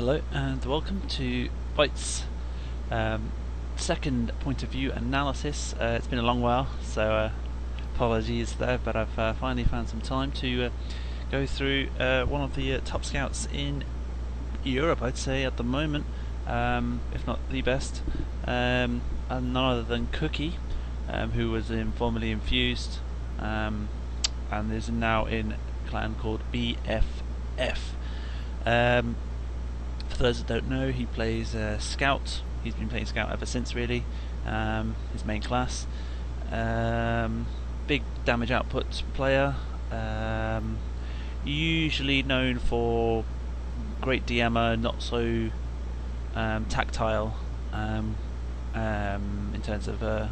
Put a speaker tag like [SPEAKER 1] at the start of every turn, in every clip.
[SPEAKER 1] Hello and welcome to Bytes um, second point of view analysis. Uh, it's been a long while, so uh, apologies there, but I've uh, finally found some time to uh, go through uh, one of the uh, top scouts in Europe, I'd say, at the moment, um, if not the best, um, and none other than Cookie, um, who was informally infused um, and is now in a clan called BFF. Um, for those that don't know, he plays uh, Scout. He's been playing Scout ever since, really. Um, his main class. Um, big damage output player. Um, usually known for great DMer, not so um, tactile um, um, in terms of uh,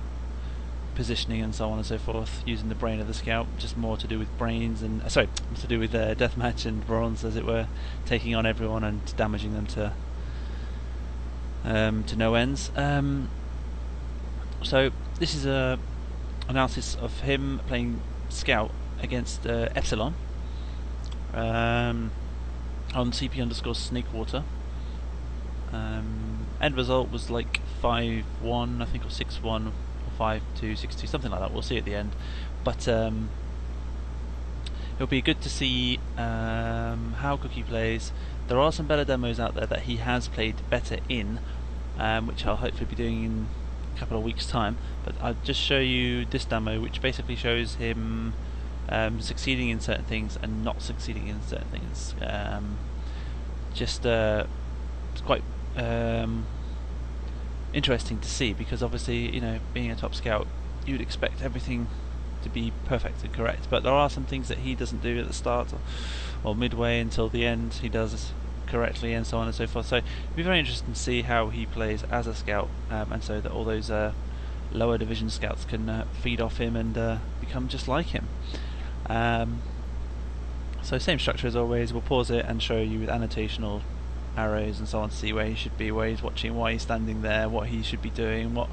[SPEAKER 1] positioning and so on and so forth, using the brain of the scout, just more to do with brains and uh, sorry, to do with uh, deathmatch and bronze, as it were, taking on everyone and damaging them to um, to no ends. Um, so this is a analysis of him playing scout against uh, Epsilon um, on CP underscore Snakewater. Um, end result was like five one, I think, or six one five two six two, something like that. We'll see at the end, but um, it'll be good to see um, how Cookie plays. There are some better demos out there that he has played better in, um, which I'll hopefully be doing in a couple of weeks' time. But I'll just show you this demo, which basically shows him um, succeeding in certain things and not succeeding in certain things. Um, just uh, it's quite um, interesting to see because obviously, you know, being a top scout, you'd expect everything to be perfect and correct. But there are some things that he doesn't do at the start or, or midway until the end. He does correctly and so on and so forth. So it'd be very interesting to see how he plays as a scout, um, and so that all those uh, lower division scouts can uh, feed off him and uh, become just like him. Um, so same structure as always. We'll pause it and show you with annotational arrows and so on to see where he should be, where he's watching, why he's standing there, what he should be doing, what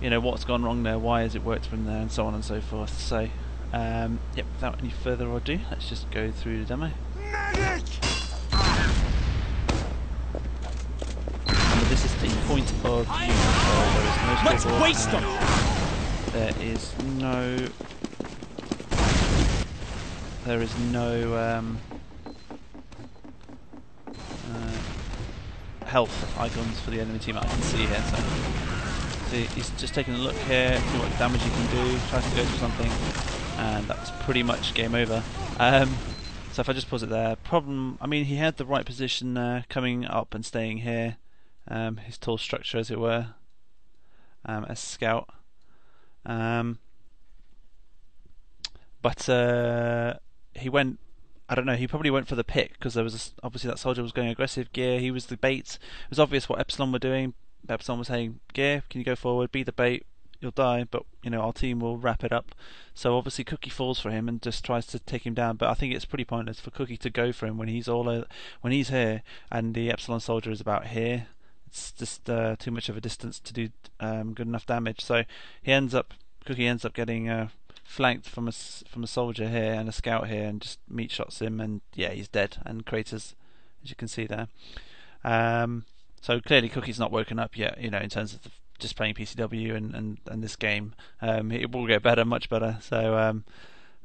[SPEAKER 1] you know, what's gone wrong there, why has it worked from there, and so on and so forth. So, um, yep, without any further ado, let's just go through the demo. Medic! Remember, this is the point of view, there is no Let's waste them! There is no... There is no... Um, health icons for the enemy team I can see here. So, so he's just taking a look here, see what damage he can do, tries to go for something, and that's pretty much game over. Um, so if I just pause it there, problem, I mean he had the right position there, coming up and staying here, um, his tall structure as it were, um, as scout. Um, but uh, he went I don't know. He probably went for the pick because there was a, obviously that soldier was going aggressive gear. He was the bait. It was obvious what Epsilon were doing. Epsilon was saying, "Gear, can you go forward? Be the bait. You'll die, but you know our team will wrap it up." So obviously Cookie falls for him and just tries to take him down. But I think it's pretty pointless for Cookie to go for him when he's all when he's here and the Epsilon soldier is about here. It's just uh, too much of a distance to do um, good enough damage. So he ends up Cookie ends up getting uh, flanked from a from a soldier here and a scout here, and just meat shots him, and yeah, he's dead. And craters, as you can see there. Um, so clearly, Cookie's not woken up yet. You know, in terms of the, just playing PCW and and, and this game, um, it will get better, much better. So um,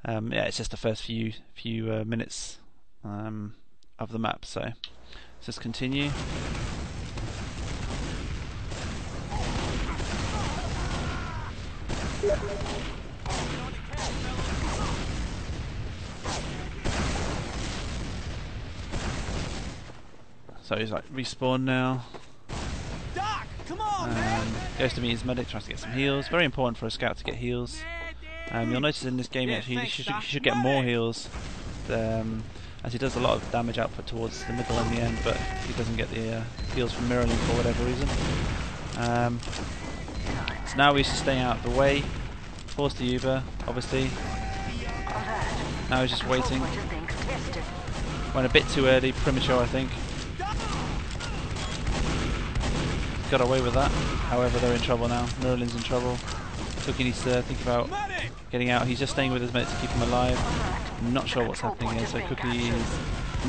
[SPEAKER 1] um, yeah, it's just the first few few uh, minutes um, of the map. So let's just continue. So he's like respawn now. Doc, come on, um, man. Goes to meet his medic, tries to get some heals. Very important for a scout to get heals. Um, you'll notice in this game actually he should, he should get more heals, um, as he does a lot of damage output towards the middle and the end, but he doesn't get the uh, heals from Miralin for whatever reason. Um, so now he's just staying out of the way. Forced the Uber, obviously. Now he's just waiting. Went a bit too early, premature I think. Got away with that. However, they're in trouble now. Merlin's in trouble. Cookie needs to think about getting out. He's just staying with his mates to keep him alive. Not sure what's happening here. So Cookie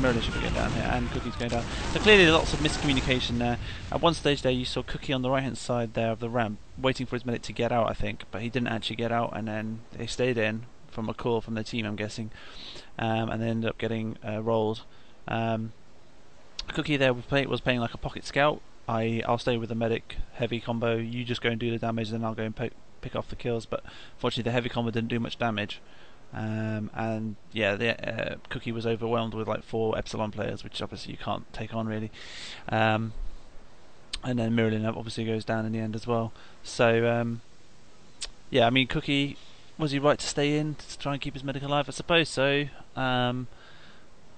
[SPEAKER 1] Merlin should be going down here, and Cookie's going down. So clearly lots of miscommunication there. At one stage there you saw Cookie on the right hand side there of the ramp, waiting for his medic to get out I think, but he didn't actually get out and then they stayed in from a call from the team I'm guessing, um, and they ended up getting uh, rolled. Um, Cookie there was, play, was playing like a pocket scout, I, I'll stay with the medic heavy combo, you just go and do the damage then I'll go and pick, pick off the kills, but fortunately the heavy combo didn't do much damage. Um, and yeah, the uh, Cookie was overwhelmed with like four Epsilon players, which obviously you can't take on really. Um, and then Miralin obviously goes down in the end as well. So um, yeah, I mean Cookie, was he right to stay in to try and keep his medic alive? I suppose so. Um,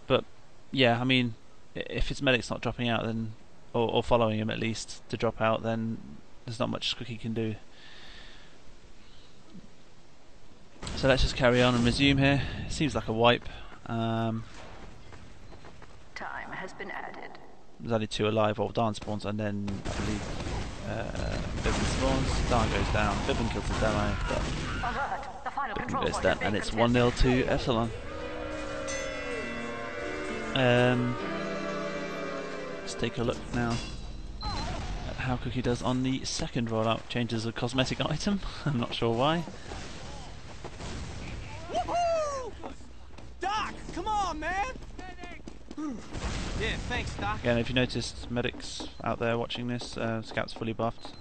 [SPEAKER 1] but yeah, I mean, if his medic's not dropping out, then or, or following him at least to drop out, then there's not much Cookie can do. So let's just carry on and resume here. Seems like a wipe. Um,
[SPEAKER 2] Time has been added.
[SPEAKER 1] There's only two alive, or Darn spawns, and then I believe uh, Bibbin spawns. Darn goes down. Bibbin kills the demo, but
[SPEAKER 2] Alert! The final
[SPEAKER 1] Bibbin goes down, and it's 1 0 to Epsilon. Um, let's take a look now at how Cookie does on the second rollout. Changes a cosmetic item. I'm not sure why.
[SPEAKER 3] Doc, come on, man! Yeah, thanks, Doc.
[SPEAKER 1] Again, if you noticed, medics out there watching this, uh, Scout's fully buffed.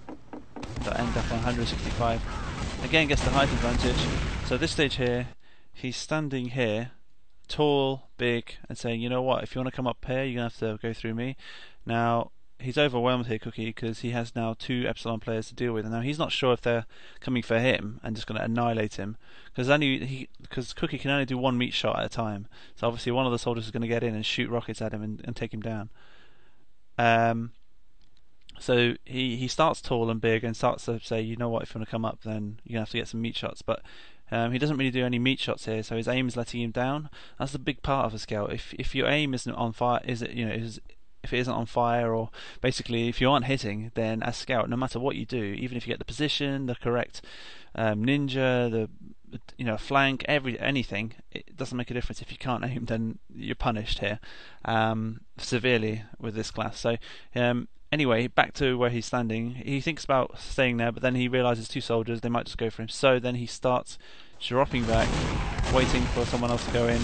[SPEAKER 1] That end up on 165. Again, gets the height advantage. So this stage here, he's standing here, tall, big, and saying, you know what, if you want to come up here, you're going to have to go through me. Now, he's overwhelmed here, Cookie, because he has now two Epsilon players to deal with. And now he's not sure if they're coming for him and just going to annihilate him, because only he, because Cookie can only do one meat shot at a time. So obviously, one of the soldiers is going to get in and shoot rockets at him and, and take him down. Um, so he, he starts tall and big and starts to say, you know what, if you want to come up, then you're going to have to get some meat shots. But um, he doesn't really do any meat shots here, so his aim is letting him down. That's the big part of a scout. If if your aim isn't on fire, is it you know is if it isn't on fire or basically if you aren't hitting, then as scout, no matter what you do, even if you get the position, the correct um, ninja, the you know flank, every anything, it doesn't make a difference. If you can't aim, then you're punished here um, severely with this class. So um, anyway, back to where he's standing. He thinks about staying there, but then he realizes two soldiers. They might just go for him. So then he starts dropping back, waiting for someone else to go in.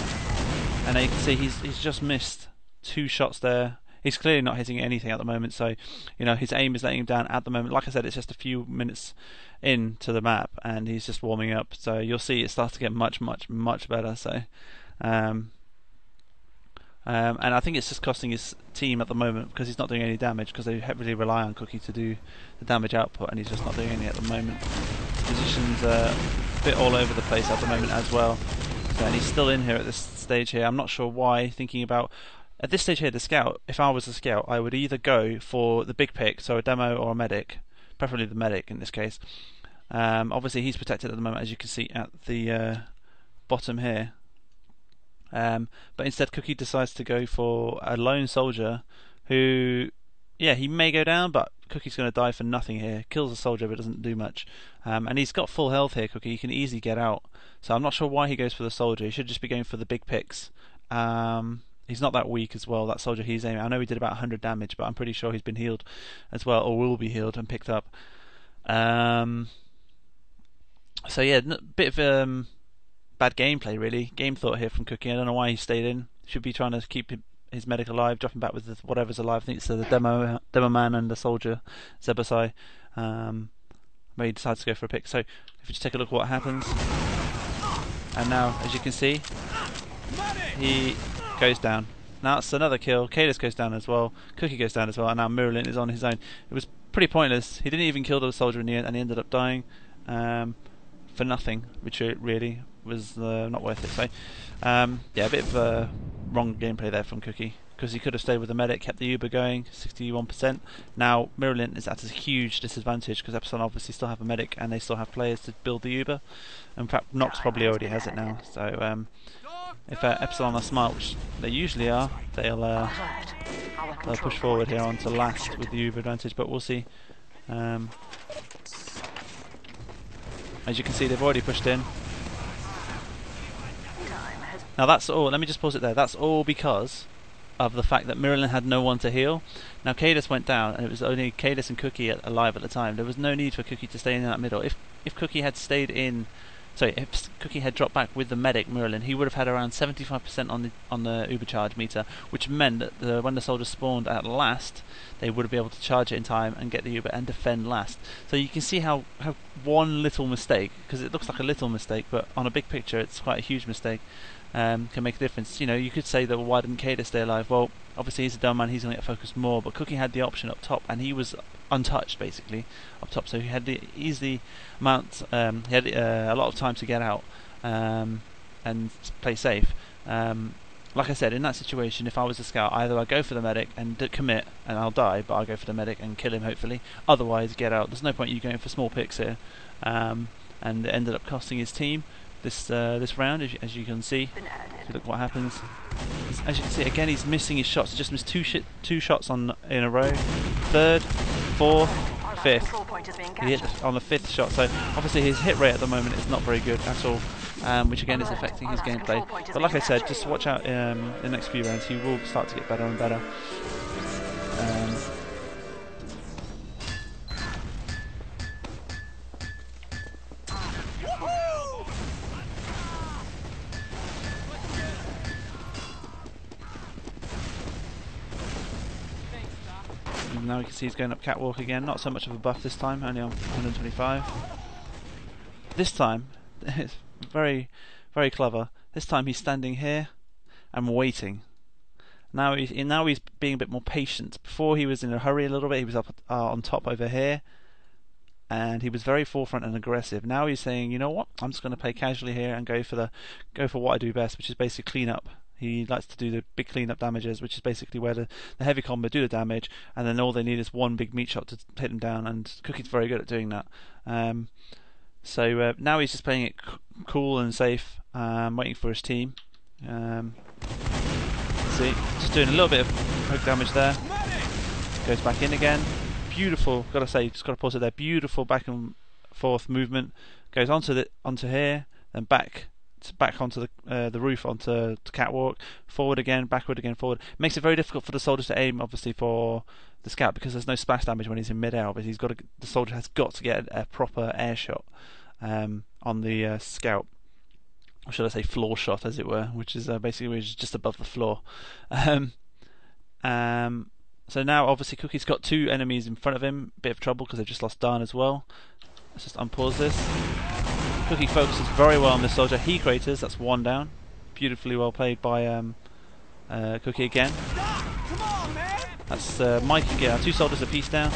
[SPEAKER 1] And you can see he's he's just missed two shots there. He's clearly not hitting anything at the moment. So, you know, his aim is letting him down at the moment. Like I said, it's just a few minutes into the map, and he's just warming up. So you'll see it starts to get much, much, much better. So. Um, um, and I think it's just costing his team at the moment because he's not doing any damage because they heavily rely on Cookie to do the damage output and he's just not doing any at the moment. Positions are a bit all over the place at the moment as well. So, and he's still in here at this stage here. I'm not sure why. Thinking about at this stage here, the scout. If I was a scout, I would either go for the big pick, so a demo or a medic, preferably the medic in this case. Um, obviously, he's protected at the moment, as you can see at the uh, bottom here. Um, but instead, Cookie decides to go for a lone soldier who, yeah, he may go down, but Cookie's going to die for nothing here. Kills a soldier, but doesn't do much. Um, and he's got full health here, Cookie. He can easily get out. So I'm not sure why he goes for the soldier. He should just be going for the big picks. Um, he's not that weak as well, that soldier he's aiming. I know he did about 100 damage, but I'm pretty sure he's been healed as well, or will be healed and picked up. Um, so yeah, n- bit of um, bad gameplay really. Game thought here from Cookie. I don't know why he stayed in. Should be trying to keep his medic alive, dropping back with whatever's alive. I think it's the demo demo man and the soldier Zebasai. Um, he decides to go for a pick. So if you just take a look at what happens, and now as you can see, he goes down. Now it's another kill. Kalis goes down as well. Cookie goes down as well, and now Miralin is on his own. It was pretty pointless. He didn't even kill the soldier in the end, and he ended up dying um, for nothing, which really was uh, not worth it. So, um, yeah, a bit of uh, wrong gameplay there from Cookie because he could have stayed with the medic, kept the Uber going, 61%. Now Miralin is at a huge disadvantage because Epsilon obviously still have a medic and they still have players to build the Uber. In fact, Nox probably already has it now. So um, if uh, Epsilon are smart, which they usually are, they'll uh, they'll push forward here onto last with the Uber advantage, but we'll see. Um, as you can see, they've already pushed in. Now that's all. Let me just pause it there. That's all because of the fact that Miralin had no one to heal. Now Cadus went down, and it was only Cadus and Cookie at, alive at the time. There was no need for Cookie to stay in that middle. If if Cookie had stayed in, sorry, if Cookie had dropped back with the medic Miralin, he would have had around 75% on the on the Uber charge meter, which meant that the, when the soldiers spawned at last, they would be able to charge it in time and get the Uber and defend last. So you can see how, how one little mistake, because it looks like a little mistake, but on a big picture it's quite a huge mistake, um, can make a difference. You know, you could say that well, why didn't Kada stay alive? Well, obviously he's a demoman, he's going to get focused more, but Cookie had the option up top, and he was untouched basically up top, so he had the easy amount, um, he had uh, a lot of time to get out um, and play safe. Um, like I said, in that situation, if I was a scout, either I go for the medic and commit, and I'll die, but I'll go for the medic and kill him, hopefully. Otherwise, get out. There's no point you going for small picks here. Um, and it ended up costing his team this uh, this round, as you, as you can see. Look what happens. As you can see, again, he's missing his shots. He just missed two shi two shots on in a row. Third, fourth, fifth. He hit on the fifth shot, so obviously his hit rate at the moment is not very good at all, um, which again is affecting his gameplay. But like I said, just watch out um, in the next few rounds. He will start to get better and better. Um, now we can see he's going up catwalk again. Not so much of a buff this time, only on 125. This time, it's very, very clever. This time he's standing here and waiting. Now he's now he's being a bit more patient. Before he was in a hurry a little bit. He was up uh, on top over here, and he was very forefront and aggressive. Now he's saying, you know what? I'm just going to play casually here and go for the go for what I do best, which is basically clean up. He likes to do the big cleanup damages, which is basically where the, the heavy combo do the damage, and then all they need is one big meat shot to hit them down. And Cookie's very good at doing that. Um, so uh, now he's just playing it c- cool and safe, um, waiting for his team. Um, see, just doing a little bit of poke damage there. Goes back in again. Beautiful. Got to say, just got to pause it there. Beautiful back and forth movement. Goes onto the onto here, then back back onto the uh, the roof onto the catwalk. Forward again, backward again, forward. It Makes it very difficult for the soldiers to aim, obviously for the scout because there's no splash damage when he's in mid-air. But he's got to, the soldier has got to get a, proper air shot um, on the uh, scout or should I say floor shot, as it were, which is uh, basically which is just above the floor. Um, um, so now, obviously, Cookie's got two enemies in front of him. Bit of trouble because they've just lost Dan as well. Let's just unpause this. Cookie focuses very well on this soldier. He craters. That's one down. Beautifully well played by um, uh, Cookie again. That's uh, Mike Gale. Two soldiers apiece down.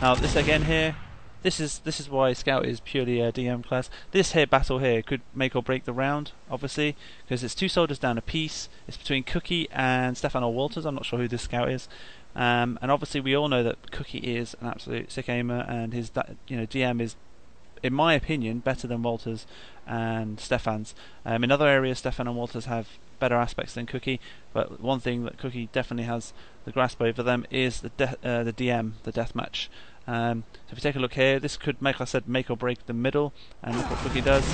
[SPEAKER 1] Now this again here. This is this is why Scout is purely a DM class. This here battle here could make or break the round, obviously, because it's two soldiers down a piece. It's between Cookie and Stefano Walters. I'm not sure who this Scout is. Um, and obviously we all know that Cookie is an absolute sick aimer, and his you know DM is, in my opinion, better than Walters and Stefan's. Um, in other areas, Stefan and Walters have better aspects than Cookie, but one thing that Cookie definitely has the grasp over them is the de- uh, the DM, the deathmatch. Um, so if you take a look here, this could make, I said, make or break the middle, and look what Cookie does.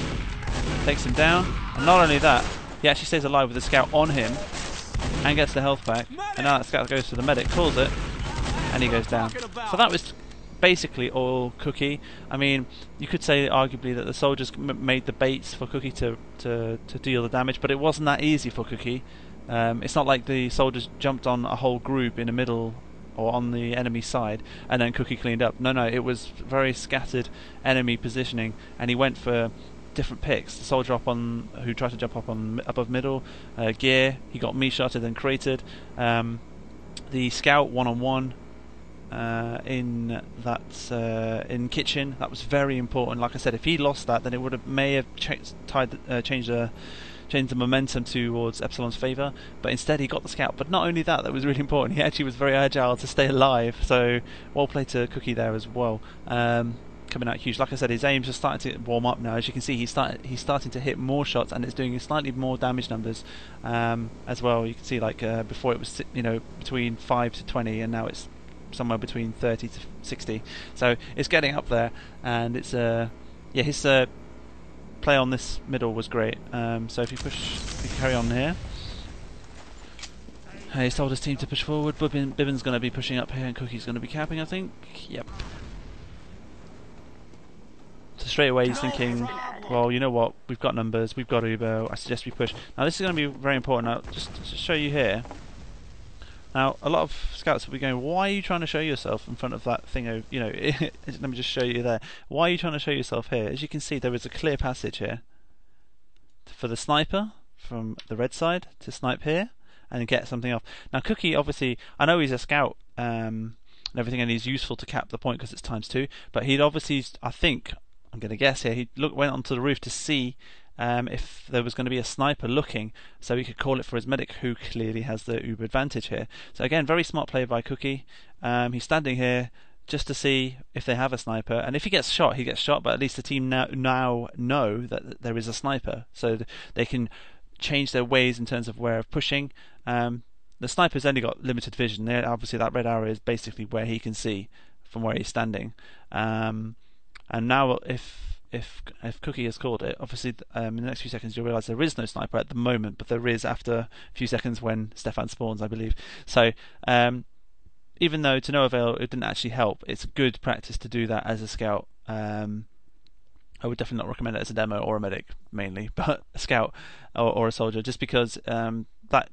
[SPEAKER 1] Takes him down, and not only that, he actually stays alive with the scout on him, and gets the health back. And now that scout goes to the medic, calls it, and he goes down. So that was basically all Cookie. I mean, you could say arguably that the soldiers m- made the baits for Cookie to, to, to deal the damage, but it wasn't that easy for Cookie. Um, it's not like the soldiers jumped on a whole group in the middle or on the enemy side and then Cookie cleaned up. No, no, it was very scattered enemy positioning, and he went for different picks. The soldier up on who tried to jump up on above middle, uh, gear. He got meat shotted and crated. Um, the scout one on one uh, in that uh, in kitchen. That was very important. Like I said, if he lost that, then it would have may have cha- tied, uh, changed the changed the momentum towards Epsilon's favour. But instead, he got the scout. But not only that, that was really important. He actually was very agile to stay alive. So well played to Cookie there as well. Um, coming out huge. Like I said, his aims are starting to warm up now. As you can see, he's started he's starting to hit more shots, and it's doing slightly more damage numbers um, as well. You can see like uh, before it was you know between five to twenty, and now it's somewhere between 30 to 60 so it's getting up there and it's uh yeah his uh, play on this middle was great um, so if you push if you carry on here Uh, he's told his team to push forward. Bibbin, Bibbin's going to be pushing up here, and Cookie's going to be capping, I think. Yep. So straight away he's thinking, well, you know what? We've got numbers. We've got Uber. I suggest we push. Now this is going to be very important. I'll just to show you here. Now, a lot of scouts will be going, why are you trying to show yourself in front of that thing? You know, let me just show you there. Why are you trying to show yourself here? As you can see, there is a clear passage here for the sniper from the red side to snipe here and get something off. Now, Cookie, obviously, I know he's a scout um, and everything, and he's useful to cap the point because it's times two. But he'd obviously, I think, I'm going to guess here, he went onto the roof to see um, if there was going to be a sniper looking, so he could call it for his medic, who clearly has the uber advantage here. So again, very smart play by Cookie. Um, he's standing here just to see if they have a sniper, and if he gets shot, he gets shot. But at least the team now now know that there is a sniper, so they can change their ways in terms of where of pushing. Um, the sniper's only got limited vision. There, obviously, that red arrow is basically where he can see from where he's standing. Um, and now, if if if Cookie has called it, obviously um, in the next few seconds you'll realise there is no sniper at the moment, but there is after a few seconds when Stefan spawns, I believe. So um, even though to no avail it didn't actually help, it's good practice to do that as a scout. Um, I would definitely not recommend it as a demo or a medic mainly, but a scout or, or a soldier, just because um, that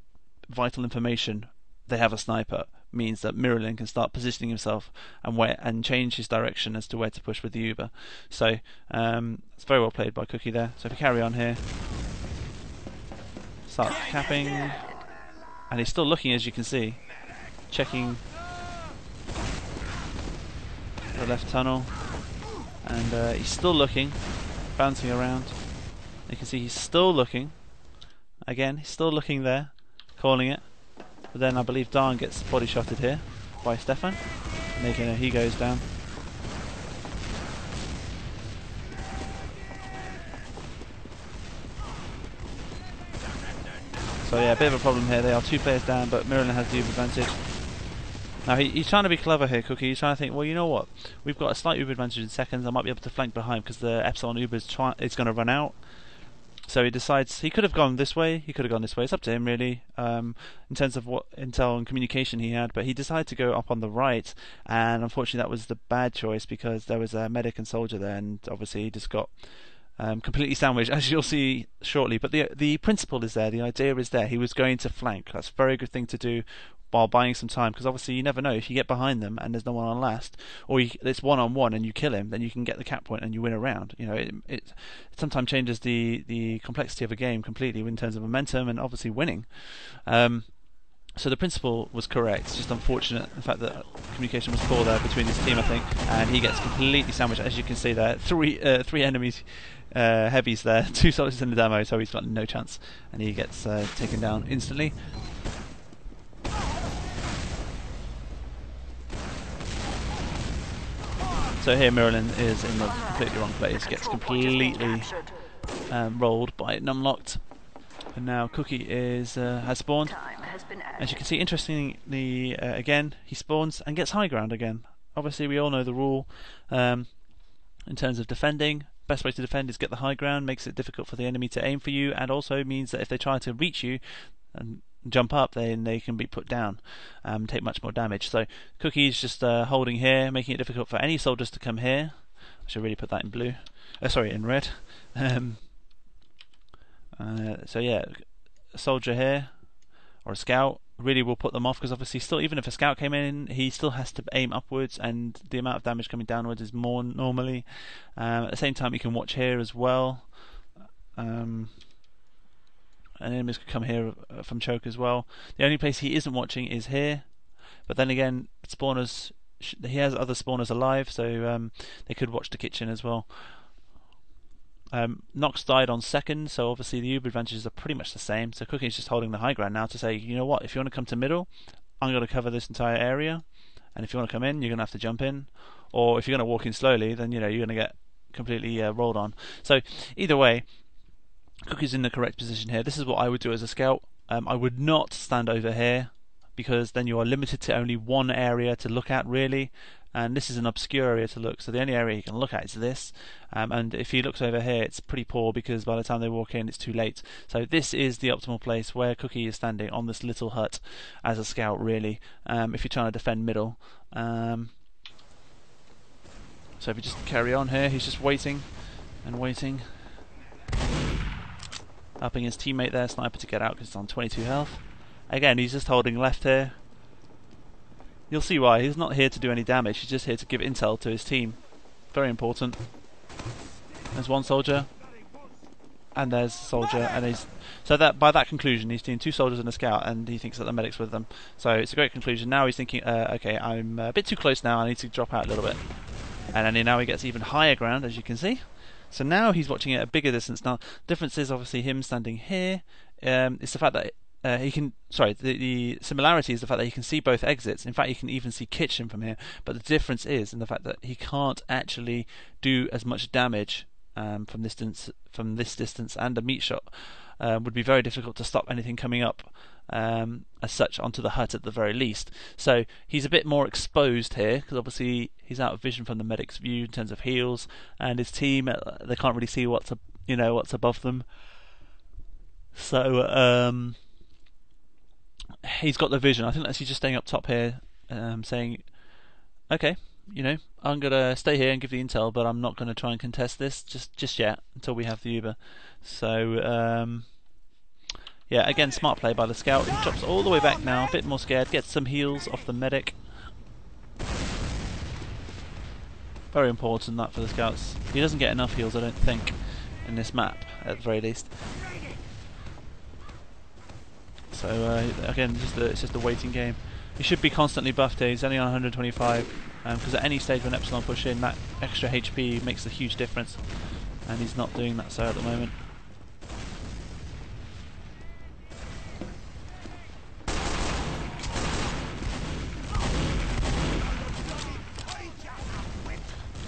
[SPEAKER 1] vital information they have a sniper means that Miralin can start positioning himself and where and change his direction as to where to push with the Uber. So um, it's very well played by Cookie there. So if we carry on here, start capping, and he's still looking as you can see, checking the left tunnel, and uh, he's still looking, bouncing around. You can see he's still looking. Again, he's still looking there, calling it. But then I believe Darn gets body shotted here by Stefan. Making a, he goes down. So yeah, a bit of a problem here. They are two players down, but Miralin has the advantage. Now he, he's trying to be clever here, Cookie. He's trying to think, well, you know what? We've got a slight Uber advantage in seconds. I might be able to flank behind because the Epsilon Uber is, is going to run out. So he decides he could have gone this way, he could have gone this way. It's up to him really, um, in terms of what intel and communication he had. But he decided to go up on the right, and unfortunately that was the bad choice because there was a medic and soldier there, and obviously he just got um, completely sandwiched, as you'll see shortly. But the the principle is there, the idea is there. He was going to flank. That's a very good thing to do while buying some time because obviously you never know if you get behind them and there's no one on last or you, it's one on one and you kill him then you can get the cap point and you win a round you know it, it, sometimes changes the the complexity of a game completely in terms of momentum and obviously winning um, so the principle was correct. It's just unfortunate the fact that communication was poor there between his team, I think, and he gets completely sandwiched. As you can see there, three uh, three enemies uh, heavies there, two soldiers in the demo, so he's got no chance, and he gets uh, taken down instantly. So here Miralin is in the completely wrong place, gets completely um, rolled by Numlocked. And now Cookie is uh, has spawned. As you can see, interestingly, uh, again, he spawns and gets high ground again. Obviously, we all know the rule um, in terms of defending. Best way to defend is get the high ground, makes it difficult for the enemy to aim for you, and also means that if they try to reach you, and jump up, then they can be put down, um, take much more damage. So Cookie's just uh, holding here, making it difficult for any soldiers to come here. I should really put that in blue. Uh, sorry, in red. Um, uh, so yeah, a soldier here or a scout really will put them off because obviously still even if a scout came in he still has to aim upwards and the amount of damage coming downwards is more normally um, at the same time you can watch here as well um, and enemies could come here uh, from choke as well. The only place he isn't watching is here, but then again, spawners he has other spawners alive, so um, they could watch the kitchen as well. Um, Nox died on second, so obviously the Uber advantages are pretty much the same. So Cookie is just holding the high ground now to say, you know what, if you want to come to middle, I'm going to cover this entire area, and if you want to come in, you're going to have to jump in, or if you're going to walk in slowly, then you know you're going to get completely uh, rolled on. So either way, Cookie's in the correct position here. This is what I would do as a scout. Um, I would not stand over here because then you are limited to only one area to look at really. And this is an obscure area to look. So the only area you can look at is this. Um, and if he looks over here it's pretty poor because by the time they walk in it's too late. So this is the optimal place where Cookie is standing on this little hut as a scout really um, if you're trying to defend middle. Um, so if you just carry on here he's just waiting and waiting upping his teammate there sniper to get out because he's on 22 health again he's just holding left here You'll see why. He's not here to do any damage. He's just here to give intel to his team. Very important. There's one soldier. And there's soldier. And he's so that by that conclusion, he's doing two soldiers and a scout, and he thinks that the medic's with them. So it's a great conclusion. Now he's thinking, uh, okay, I'm a bit too close now. I need to drop out a little bit. And then now he gets even higher ground, as you can see. So now he's watching it at a bigger distance. Now, difference is obviously him standing here. Um, it's the fact that uh, he can sorry the, the similarity is the fact that he can see both exits in fact he can even see kitchen from here but the difference is in the fact that he can't actually do as much damage um, from this distance from this distance and a meat shot um, would be very difficult to stop anything coming up um, as such onto the hut at the very least so he's a bit more exposed here because obviously he's out of vision from the medic's view in terms of heals and his team uh, they can't really see what's you know what's above them so um, he's got the vision. I think that's he's just staying up top here, um, saying, "Okay, you know, I'm gonna stay here and give the intel, but I'm not gonna try and contest this just just yet until we have the Uber." So, um, yeah, again, smart play by the scout. He drops all the way back now, a bit more scared. Gets some heals off the medic. Very important that for the scouts. He doesn't get enough heals, I don't think, in this map at the very least. So uh, again, just a, it's just a waiting game. He should be constantly buffed here. He's only on 125 because um, at any stage when Epsilon push in, that extra HP makes a huge difference, and he's not doing that so at the moment.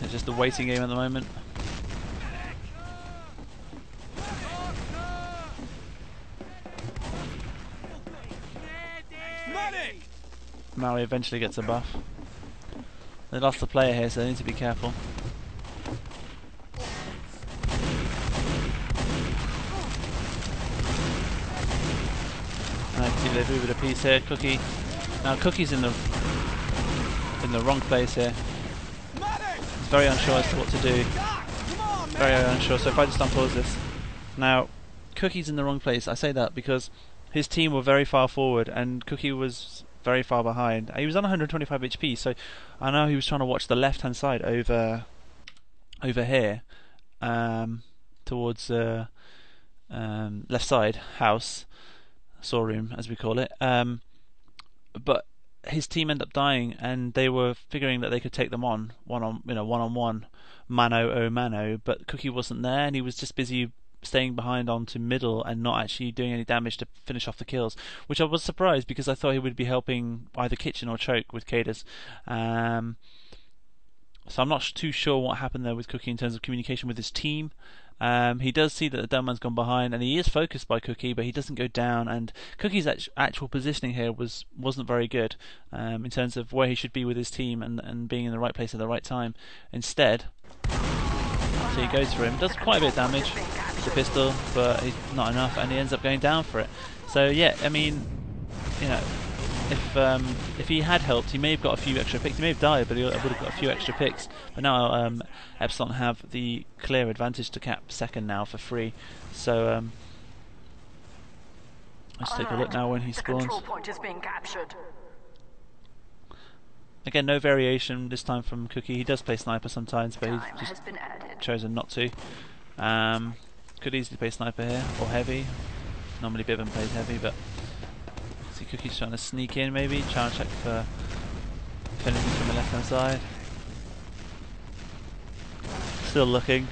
[SPEAKER 1] It's just a waiting game at the moment. Maui eventually gets a buff. They lost the player here, so they need to be careful. I see they move it a piece here. Cookie. Now Cookie's in the in the wrong place here. Very unsure as to what to do. Very unsure. So if I just unpause this. Now, Cookie's in the wrong place. I say that because his team were very far forward and Cookie was very far behind. He was on 125 HP, so I know he was trying to watch the left hand side over over here um, towards uh, um, left side house saw room as we call it. Um, but his team ended up dying, and they were figuring that they could take them on one on you know one on one, mano o mano. But Cookie wasn't there, and he was just busy staying behind onto middle and not actually doing any damage to finish off the kills, which I was surprised because I thought he would be helping either Kitchen or Choke with Cadus. Um, so I'm not too sure what happened there with Cookie in terms of communication with his team. Um, he does see that the Demoman's gone behind, and he is focused by Cookie, but he doesn't go down. And Cookie's actual positioning here was wasn't very good um, in terms of where he should be with his team and and being in the right place at the right time. Instead, so he goes for him, does quite a bit of damage with the pistol, but not enough, and he ends up going down for it. So yeah, I mean, you know, if um, if he had helped, he may have got a few extra picks. He may have died, but he would have got a few extra picks. But now um, Epsilon have the clear advantage to cap second now for free. So um, let's take a look now when he spawns.
[SPEAKER 2] The control point is being captured.
[SPEAKER 1] Again, no variation this time from Cookie. He does play sniper sometimes, but he's just chosen not to. Um, could easily play sniper here, or heavy. Normally Bibbin plays heavy, but Cookie's trying to sneak in maybe, try and check for if anything from the left hand side. Still looking.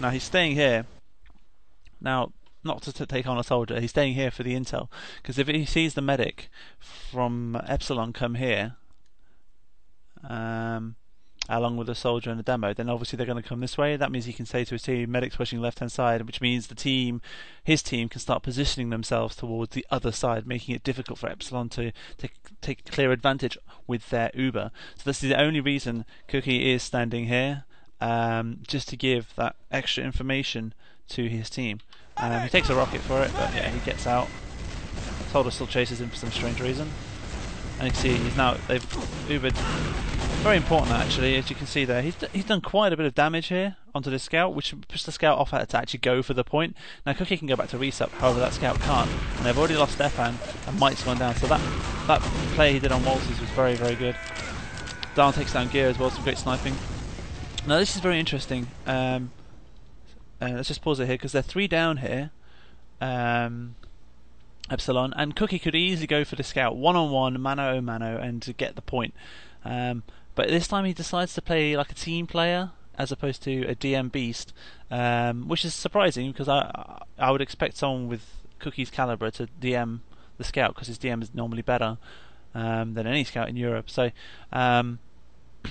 [SPEAKER 1] Now he's staying here. Now not to, take on a soldier. He's staying here for the intel because if he sees the medic from Epsilon come here, um, along with a soldier and a demo, then obviously they're going to come this way. That means he can say to his team, "Medics pushing left hand side," which means the team, his team, can start positioning themselves towards the other side, making it difficult for Epsilon to take take clear advantage with their Uber. So this is the only reason Cookie is standing here, um, just to give that extra information to his team. Um, he takes a rocket for it, but yeah, he gets out. Soldier still chases him for some strange reason. And you can see he's now they've Ubered very important actually, as you can see there. He's he's done quite a bit of damage here onto this scout, which pushes the scout off to actually go for the point. Now Cookie can go back to resup, however that scout can't, and they've already lost Stefan, and Mike's gone down. So that that play he did on Walters was very very good. Darn takes down Gear as well, some great sniping. Now this is very interesting. Um, uh, let's just pause it here because they're three down here. Um, Epsilon and Cookie could easily go for the scout one on one, mano a mano, and to get the point. Um, but this time he decides to play like a team player as opposed to a DM beast, um, which is surprising because I I would expect someone with Cookie's caliber to DM the scout because his DM is normally better um, than any scout in Europe. So um,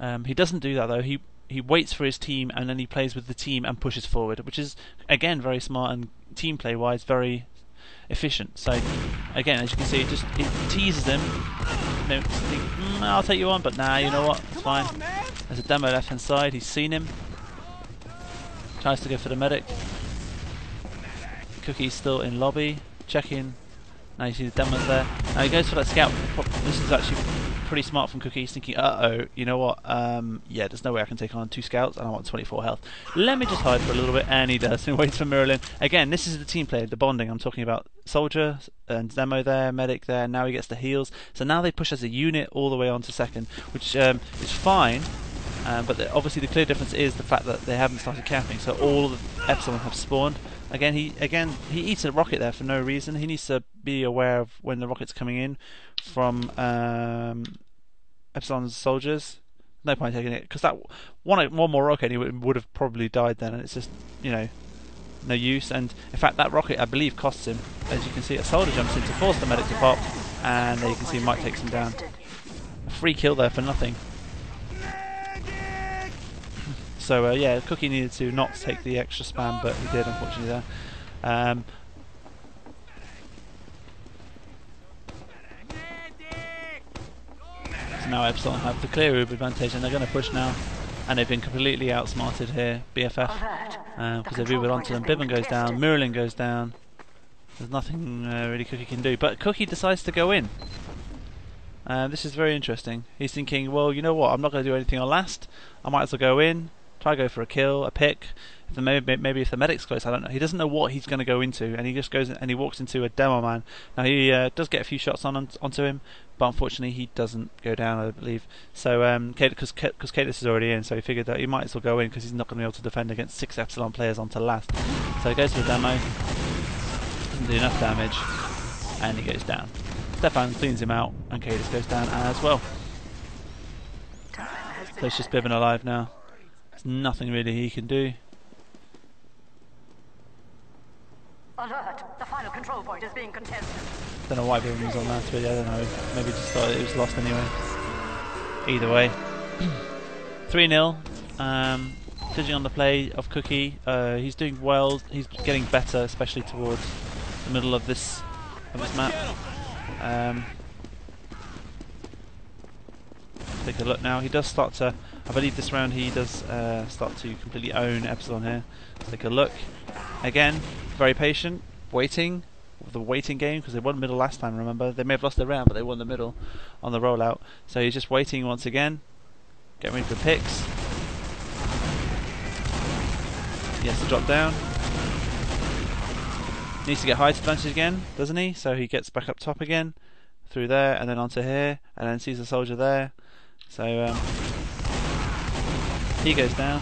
[SPEAKER 1] um, he doesn't do that though. He he waits for his team and then he plays with the team and pushes forward, which is again very smart and team play wise very efficient. So again, as you can see, it just it teases them. Think, mm, I'll take you on, but nah, you know what? It's fine. There's a demo left hand side. He's seen him. Tries to go for the medic. Cookie's still in lobby, checking. Now you see the demos there. Now he goes for that scout. This is actually pretty smart from Cookie. Thinking, uh oh, you know what? Um, yeah, there's no way I can take on two scouts, and I want 24 health. Let me just hide for a little bit, and he does. And waits for Miralin. Again, this is the team play, the bonding. I'm talking about soldier and demo there, medic there. Now he gets the heals. So now they push as a unit all the way on to second, which um, is fine. Um, but the, obviously, the clear difference is the fact that they haven't started capping. So all the Epsilon have spawned. Again, he again he eats a rocket there for no reason. He needs to be aware of when the rocket's coming in from um, Epsilon's soldiers. No point taking it because that one one more rocket he would have probably died then, and it's just you know no use. And in fact, that rocket I believe costs him. As you can see, a soldier jumps in to force the medic to pop, and there you can see Mike takes him down. A free kill there for nothing. So uh, yeah, Cookie needed to not take the extra spam, but he did unfortunately there. Um, now Epsilon have the clear Uber advantage, and they're going to push now. And they've been completely outsmarted here, BFF, because um, they've Ubered onto them. Bibbin goes down, Miralin goes down. There's nothing uh, really Cookie can do, but Cookie decides to go in. Uh, this is very interesting. He's thinking, well, you know what? I'm not going to do anything on last. I might as well go in, try to go for a kill, a pick. The, maybe, maybe if the medic's close, I don't know. He doesn't know what he's going to go into, and he just goes and he walks into a demo man. Now he uh, does get a few shots on onto him, but unfortunately he doesn't go down, I believe. So um, because because Cadus is already in, so he figured that he might as well go in because he's not going to be able to defend against six Epsilon players onto last. So he goes for the demo, doesn't do enough damage, and he goes down. Stefan cleans him out, and Cadus goes down as well. So it's just Bibbin alive now. There's nothing really he can do.
[SPEAKER 2] Alert! The final control point is being contested.
[SPEAKER 1] Don't know why Bibbin was on that, really. I don't know. Maybe just thought it was lost anyway. Either way. 3 0. Um, judging on the play of Cookie, uh, he's doing well. He's getting better, especially towards the middle of this of this map. Um, take a look now. He does start to, I believe this round he does uh, start to completely own Epsilon here. Let's take a look. Again, very patient, waiting. The waiting game because they won middle last time. Remember, they may have lost the round, but they won the middle on the rollout. So he's just waiting once again. Getting ready for picks. He has to drop down. Needs to get height advantage again, doesn't he? So he gets back up top again, through there, and then onto here, and then sees the soldier there. So um, he goes down.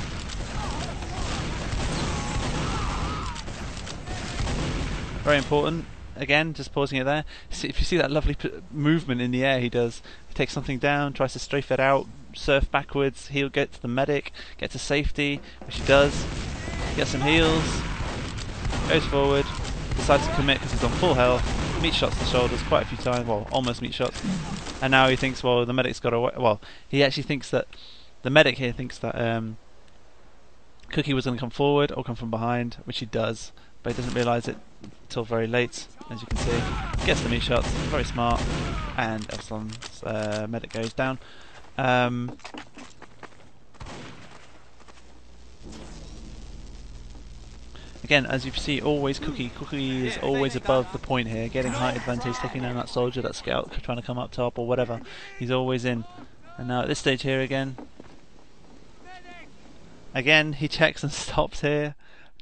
[SPEAKER 1] Very important. Again, just pausing it there. See, if you see that lovely movement in the air he does, he takes something down, tries to strafe it out, surf backwards, he'll get to the medic, get to safety, which he does. Gets some heals, goes forward, decides to commit because he's on full health, meat shots the shoulders quite a few times, well, almost meat shots, and now he thinks, well, the medic's got away. Well, he actually thinks that the medic here thinks that um, Cookie was going to come forward or come from behind, which he does, but he doesn't realise it until very late, as you can see. Gets the meat shots, very smart, and Epsilon's uh, medic goes down. Um, again, as you see, always Cookie. Cookie is always above the point here, getting height advantage, taking down that soldier, that scout, trying to come up top or whatever. He's always in. And now at this stage here again, again he checks and stops here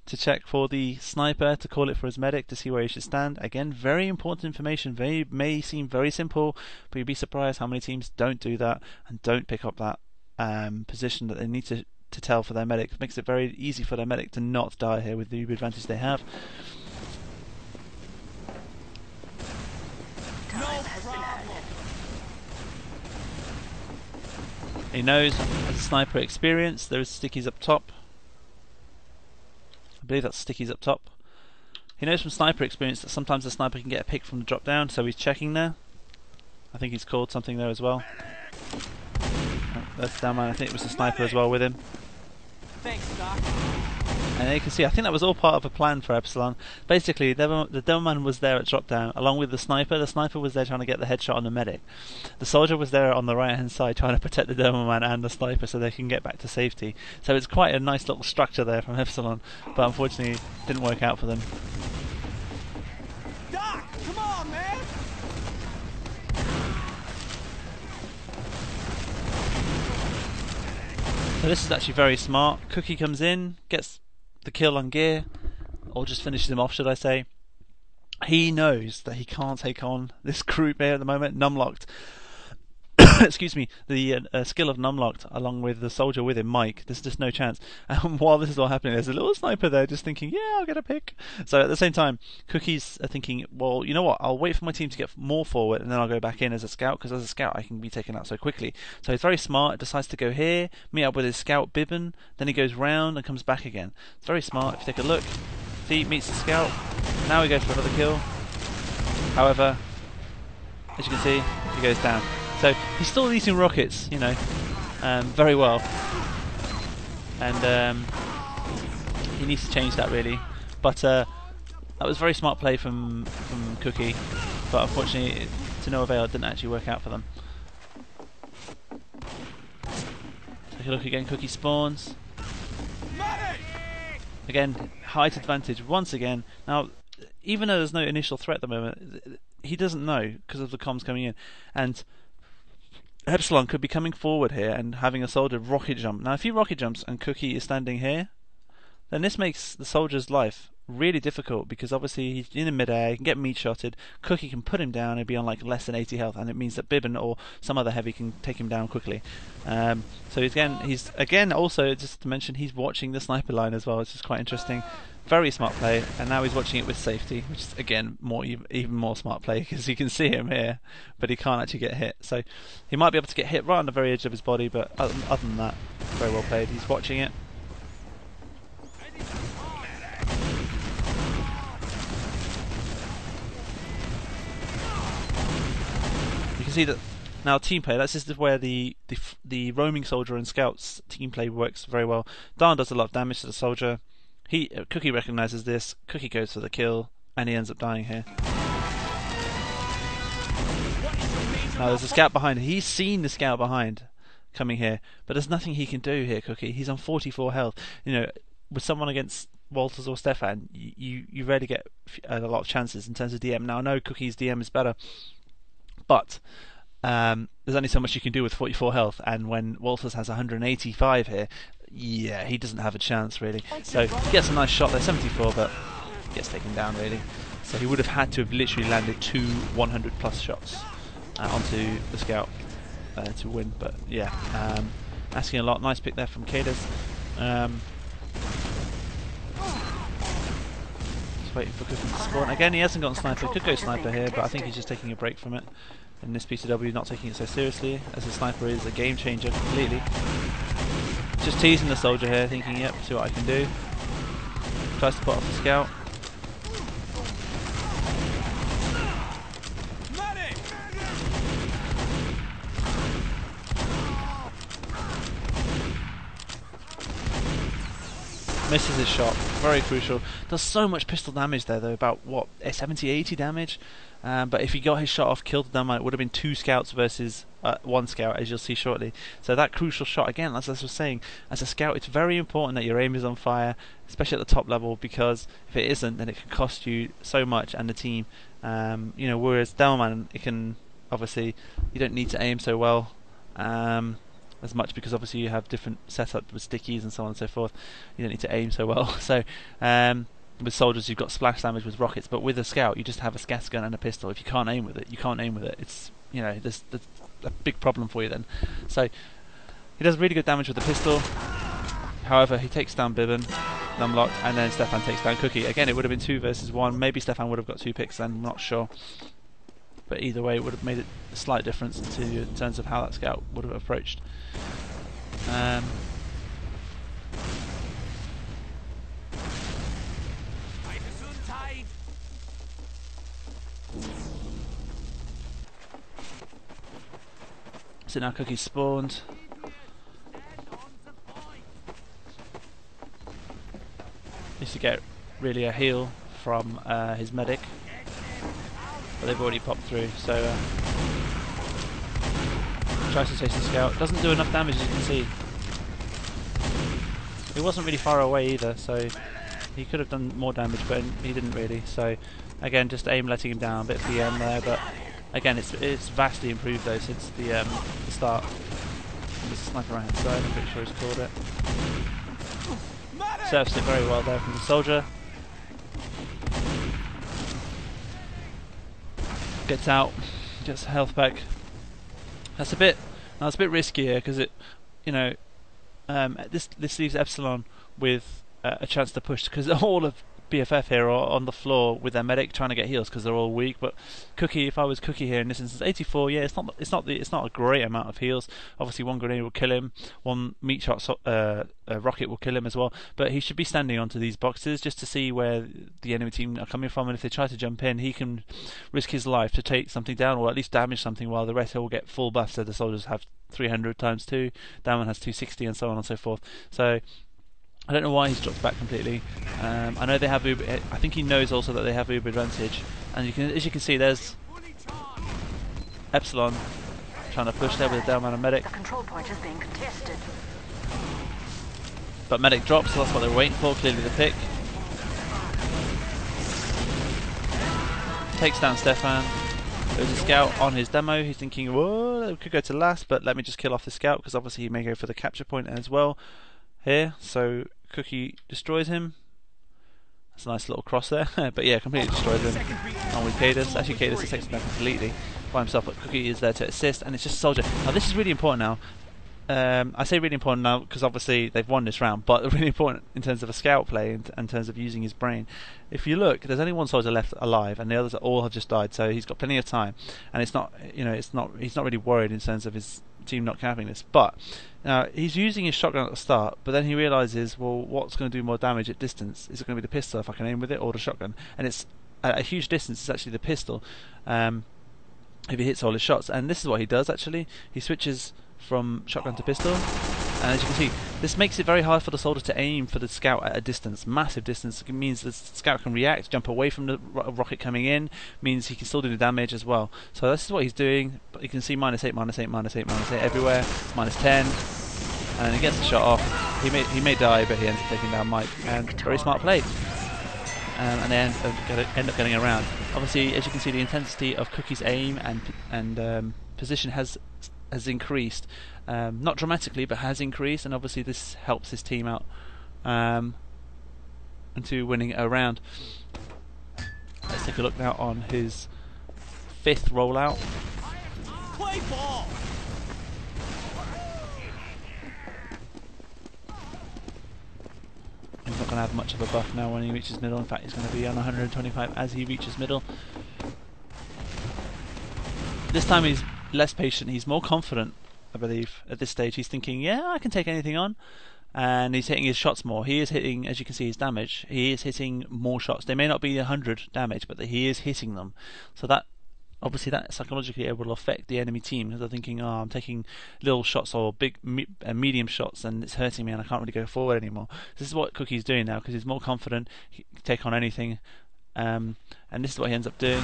[SPEAKER 1] to check for the sniper, to call it for his medic, to see where he should stand. Again, very important information. Very may seem very simple, but you'd be surprised how many teams don't do that and don't pick up that um, position that they need to to tell for their medic. It makes it very easy for their medic to not die here with the advantage they have. He knows, as a sniper experience, there is stickies up top. I believe that's stickies up top. He knows from sniper experience that sometimes the sniper can get a pick from the drop down, so he's checking there. I think he's called something there as well. That's down man. I think it was a sniper as well with him.
[SPEAKER 3] Thanks, Doc.
[SPEAKER 1] And you can see, I think that was all part of a plan for Epsilon. Basically, the Demoman was there at drop down, along with the sniper. The sniper was there trying to get the headshot on the medic. The soldier was there on the right hand side trying to protect the Demoman and the sniper so they can get back to safety. So it's quite a nice little structure there from Epsilon, but unfortunately, it didn't work out for them.
[SPEAKER 3] Doc, come on, man!
[SPEAKER 1] So this is actually very smart. Cookie comes in, gets the kill on gear, or just finishes him off, should I say. He knows that he can't take on this group here at the moment, numlocked. excuse me, the uh, uh, skill of Numlocked along with the soldier with him, Mike. There's just no chance. And while this is all happening, there's a little sniper there just thinking, yeah, I'll get a pick. So at the same time, Cookie's are thinking, well, you know what? I'll wait for my team to get more forward and then I'll go back in as a scout because as a scout I can be taken out so quickly. So he's very smart, decides to go here, meet up with his scout Bibbin, then he goes round and comes back again. It's very smart. If you take a look, see, meets the scout. Now he goes for another kill. However, as you can see, he goes down. So he's still using rockets, you know, um, very well. And um, he needs to change that really. But uh, that was very smart play from from Cookie, but unfortunately, to no avail. It didn't actually work out for them. Take a look again. Cookie spawns. Again, height advantage once again. Now, even though there's no initial threat at the moment, he doesn't know because of the comms coming in, and Epsilon could be coming forward here and having a soldier rocket jump. Now, if he rocket jumps and Cookie is standing here, then this makes the soldier's life really difficult because obviously he's in the midair, he can get meat shotted, Cookie can put him down and be on like less than 80 health, and it means that Bibbin or some other heavy can take him down quickly. Um, so again, he's again also just to mention he's watching the sniper line as well, which is quite interesting. Very smart play, and now he's watching it with safety, which is again more even more smart play because you can see him here, but he can't actually get hit. So he might be able to get hit right on the very edge of his body, but other, than that, very well played. He's watching it. You can see that now team play. That's just where the, the the roaming soldier and scouts team play works very well. Dan does a lot of damage to the soldier. He uh, Cookie recognizes this. Cookie goes for the kill, and he ends up dying here. Now there's a scout behind. He's seen the scout behind coming here, but there's nothing he can do here. Cookie. He's on 44 health. You know, with someone against Walters or Stefan, you you rarely get a lot of chances in terms of DM. Now I know Cookie's DM is better, but um, there's only so much you can do with 44 health, and when Walters has 185 here, yeah, he doesn't have a chance really. So he gets a nice shot there, 74, but gets taken down really. So he would have had to have literally landed two 100 plus shots uh, onto the scout uh, to win. But yeah, um, asking a lot. Nice pick there from Cadus. Um, just waiting for Cookie to spawn. Again, he hasn't gotten sniper. Could go sniper here, but I think he's just taking a break from it. In this PCW, not taking it so seriously, as a sniper is a game changer completely. Just teasing the soldier here, thinking, yep, see what I can do. Tries to put off the scout. misses his shot. Very crucial. Does so much pistol damage there though, about what, eh, 70, 80 damage? Um, but if he got his shot off, killed the Thermite, it would have been two scouts versus uh, one scout, as you'll see shortly. So that crucial shot, again, as I was saying, as a scout, it's very important that your aim is on fire, especially at the top level, because if it isn't, then it can cost you so much and the team. Um, you know, whereas Demoman, it can obviously you don't need to aim so well. Um, as much because obviously you have different setup with stickies and so on and so forth. You don't need to aim so well. So um, with soldiers you've got splash damage with rockets, but with a scout you just have a scatter gun and a pistol. If you can't aim with it, you can't aim with it. It's you know there's, there's a big problem for you then. So he does really good damage with the pistol. However, he takes down Bibbin, Numlock, and then Stefan takes down Cookie. Again, it would have been two versus one. Maybe Stefan would have got two picks. I'm not sure. But either way, it would have made a slight difference to in terms of how that scout would have approached. Um, so now Cookie's spawned. Needs to get really a heal from uh, his medic but they've already popped through. So uh, tries to chase the scout. Doesn't do enough damage as you can see. He wasn't really far away either, so he could have done more damage, but he didn't really. So again, just aim letting him down, a bit PM there, but again, it's it's vastly improved though since the um, the start. A sniper right hand side. I'm pretty sure he's called it. Surfs it very well there from the soldier. gets out, gets health back. That's a bit, that's a bit riskier because it, you know, um, this this leaves Epsilon with a chance to push because all of BFF here are on the floor with their medic trying to get heals because they're all weak. But Cookie, if I was Cookie here in this instance, 84, yeah, it's not it's not the, it's not a great amount of heals. Obviously, one grenade will kill him, one meat shot so, uh, rocket will kill him as well. But he should be standing onto these boxes just to see where the enemy team are coming from, and if they try to jump in, he can risk his life to take something down or at least damage something, while the rest will get full buffs. So the soldiers have 300 times two, one has 260, and so on and so forth. So I don't know why he's dropped back completely. Um, I know they have Uber. I think he knows also that they have Uber advantage, and you can, as you can see, there's Epsilon trying to push there with a down man and medic.
[SPEAKER 2] The control point is being contested.
[SPEAKER 1] But medic drops, so that's what they're waiting for. Clearly the pick. Takes down Stefan. There's a scout on his demo. He's thinking, whoa, could go to last, but let me just kill off the scout because obviously he may go for the capture point as well here. So Cookie destroys him. That's a nice little cross there. but yeah, completely destroys him. And with Cadus, actually Cadus is taken down completely by himself, but Cookie is there to assist, and it's just Soldier. Now this is really important now. Um, I say really important now because obviously they've won this round, but really important in terms of a scout play and in terms of using his brain. If you look, there's only one soldier left alive, and the others all have just died. So he's got plenty of time, and it's not, you know, it's not, he's not really worried in terms of his team not capping this. But now he's using his shotgun at the start, but then he realizes, well, what's going to do more damage at distance? Is it going to be the pistol if I can aim with it, or the shotgun? And it's at a huge distance. It's actually the pistol. Um, if he hits all his shots, and this is what he does actually. He switches from shotgun to pistol. And as you can see, this makes it very hard for the soldier to aim for the scout at a distance, massive distance. It means the scout can react, jump away from the ro rocket coming in, means he can still do the damage as well. So this is what he's doing. But you can see minus 8, minus 8, minus 8, minus 8 everywhere, minus 10. And he gets the shot off. He may, he may die, but he ends up taking down Mike. And very smart play. Um, and they end up, end up getting around. Obviously, as you can see, the intensity of Cookie's aim and and um, position has has increased, um, not dramatically, but has increased, and obviously this helps his team out um, into winning a round. Let's take a look now on his fifth rollout.
[SPEAKER 3] Play ball.
[SPEAKER 1] He's not going to have much of a buff now when he reaches middle. In fact, he's going to be on 125 as he reaches middle. This time he's less patient. He's more confident, I believe, at this stage. He's thinking, yeah, I can take anything on. And he's hitting his shots more. He is hitting, as you can see, his damage. He is hitting more shots. They may not be 100 damage, but he is hitting them. So that obviously that psychologically it will affect the enemy team because they're thinking, oh, I'm taking little shots or big me- uh, medium shots and it's hurting me and I can't really go forward anymore. This is what Cookie's doing now because he's more confident, he can take on anything, um, and this is what he ends up doing.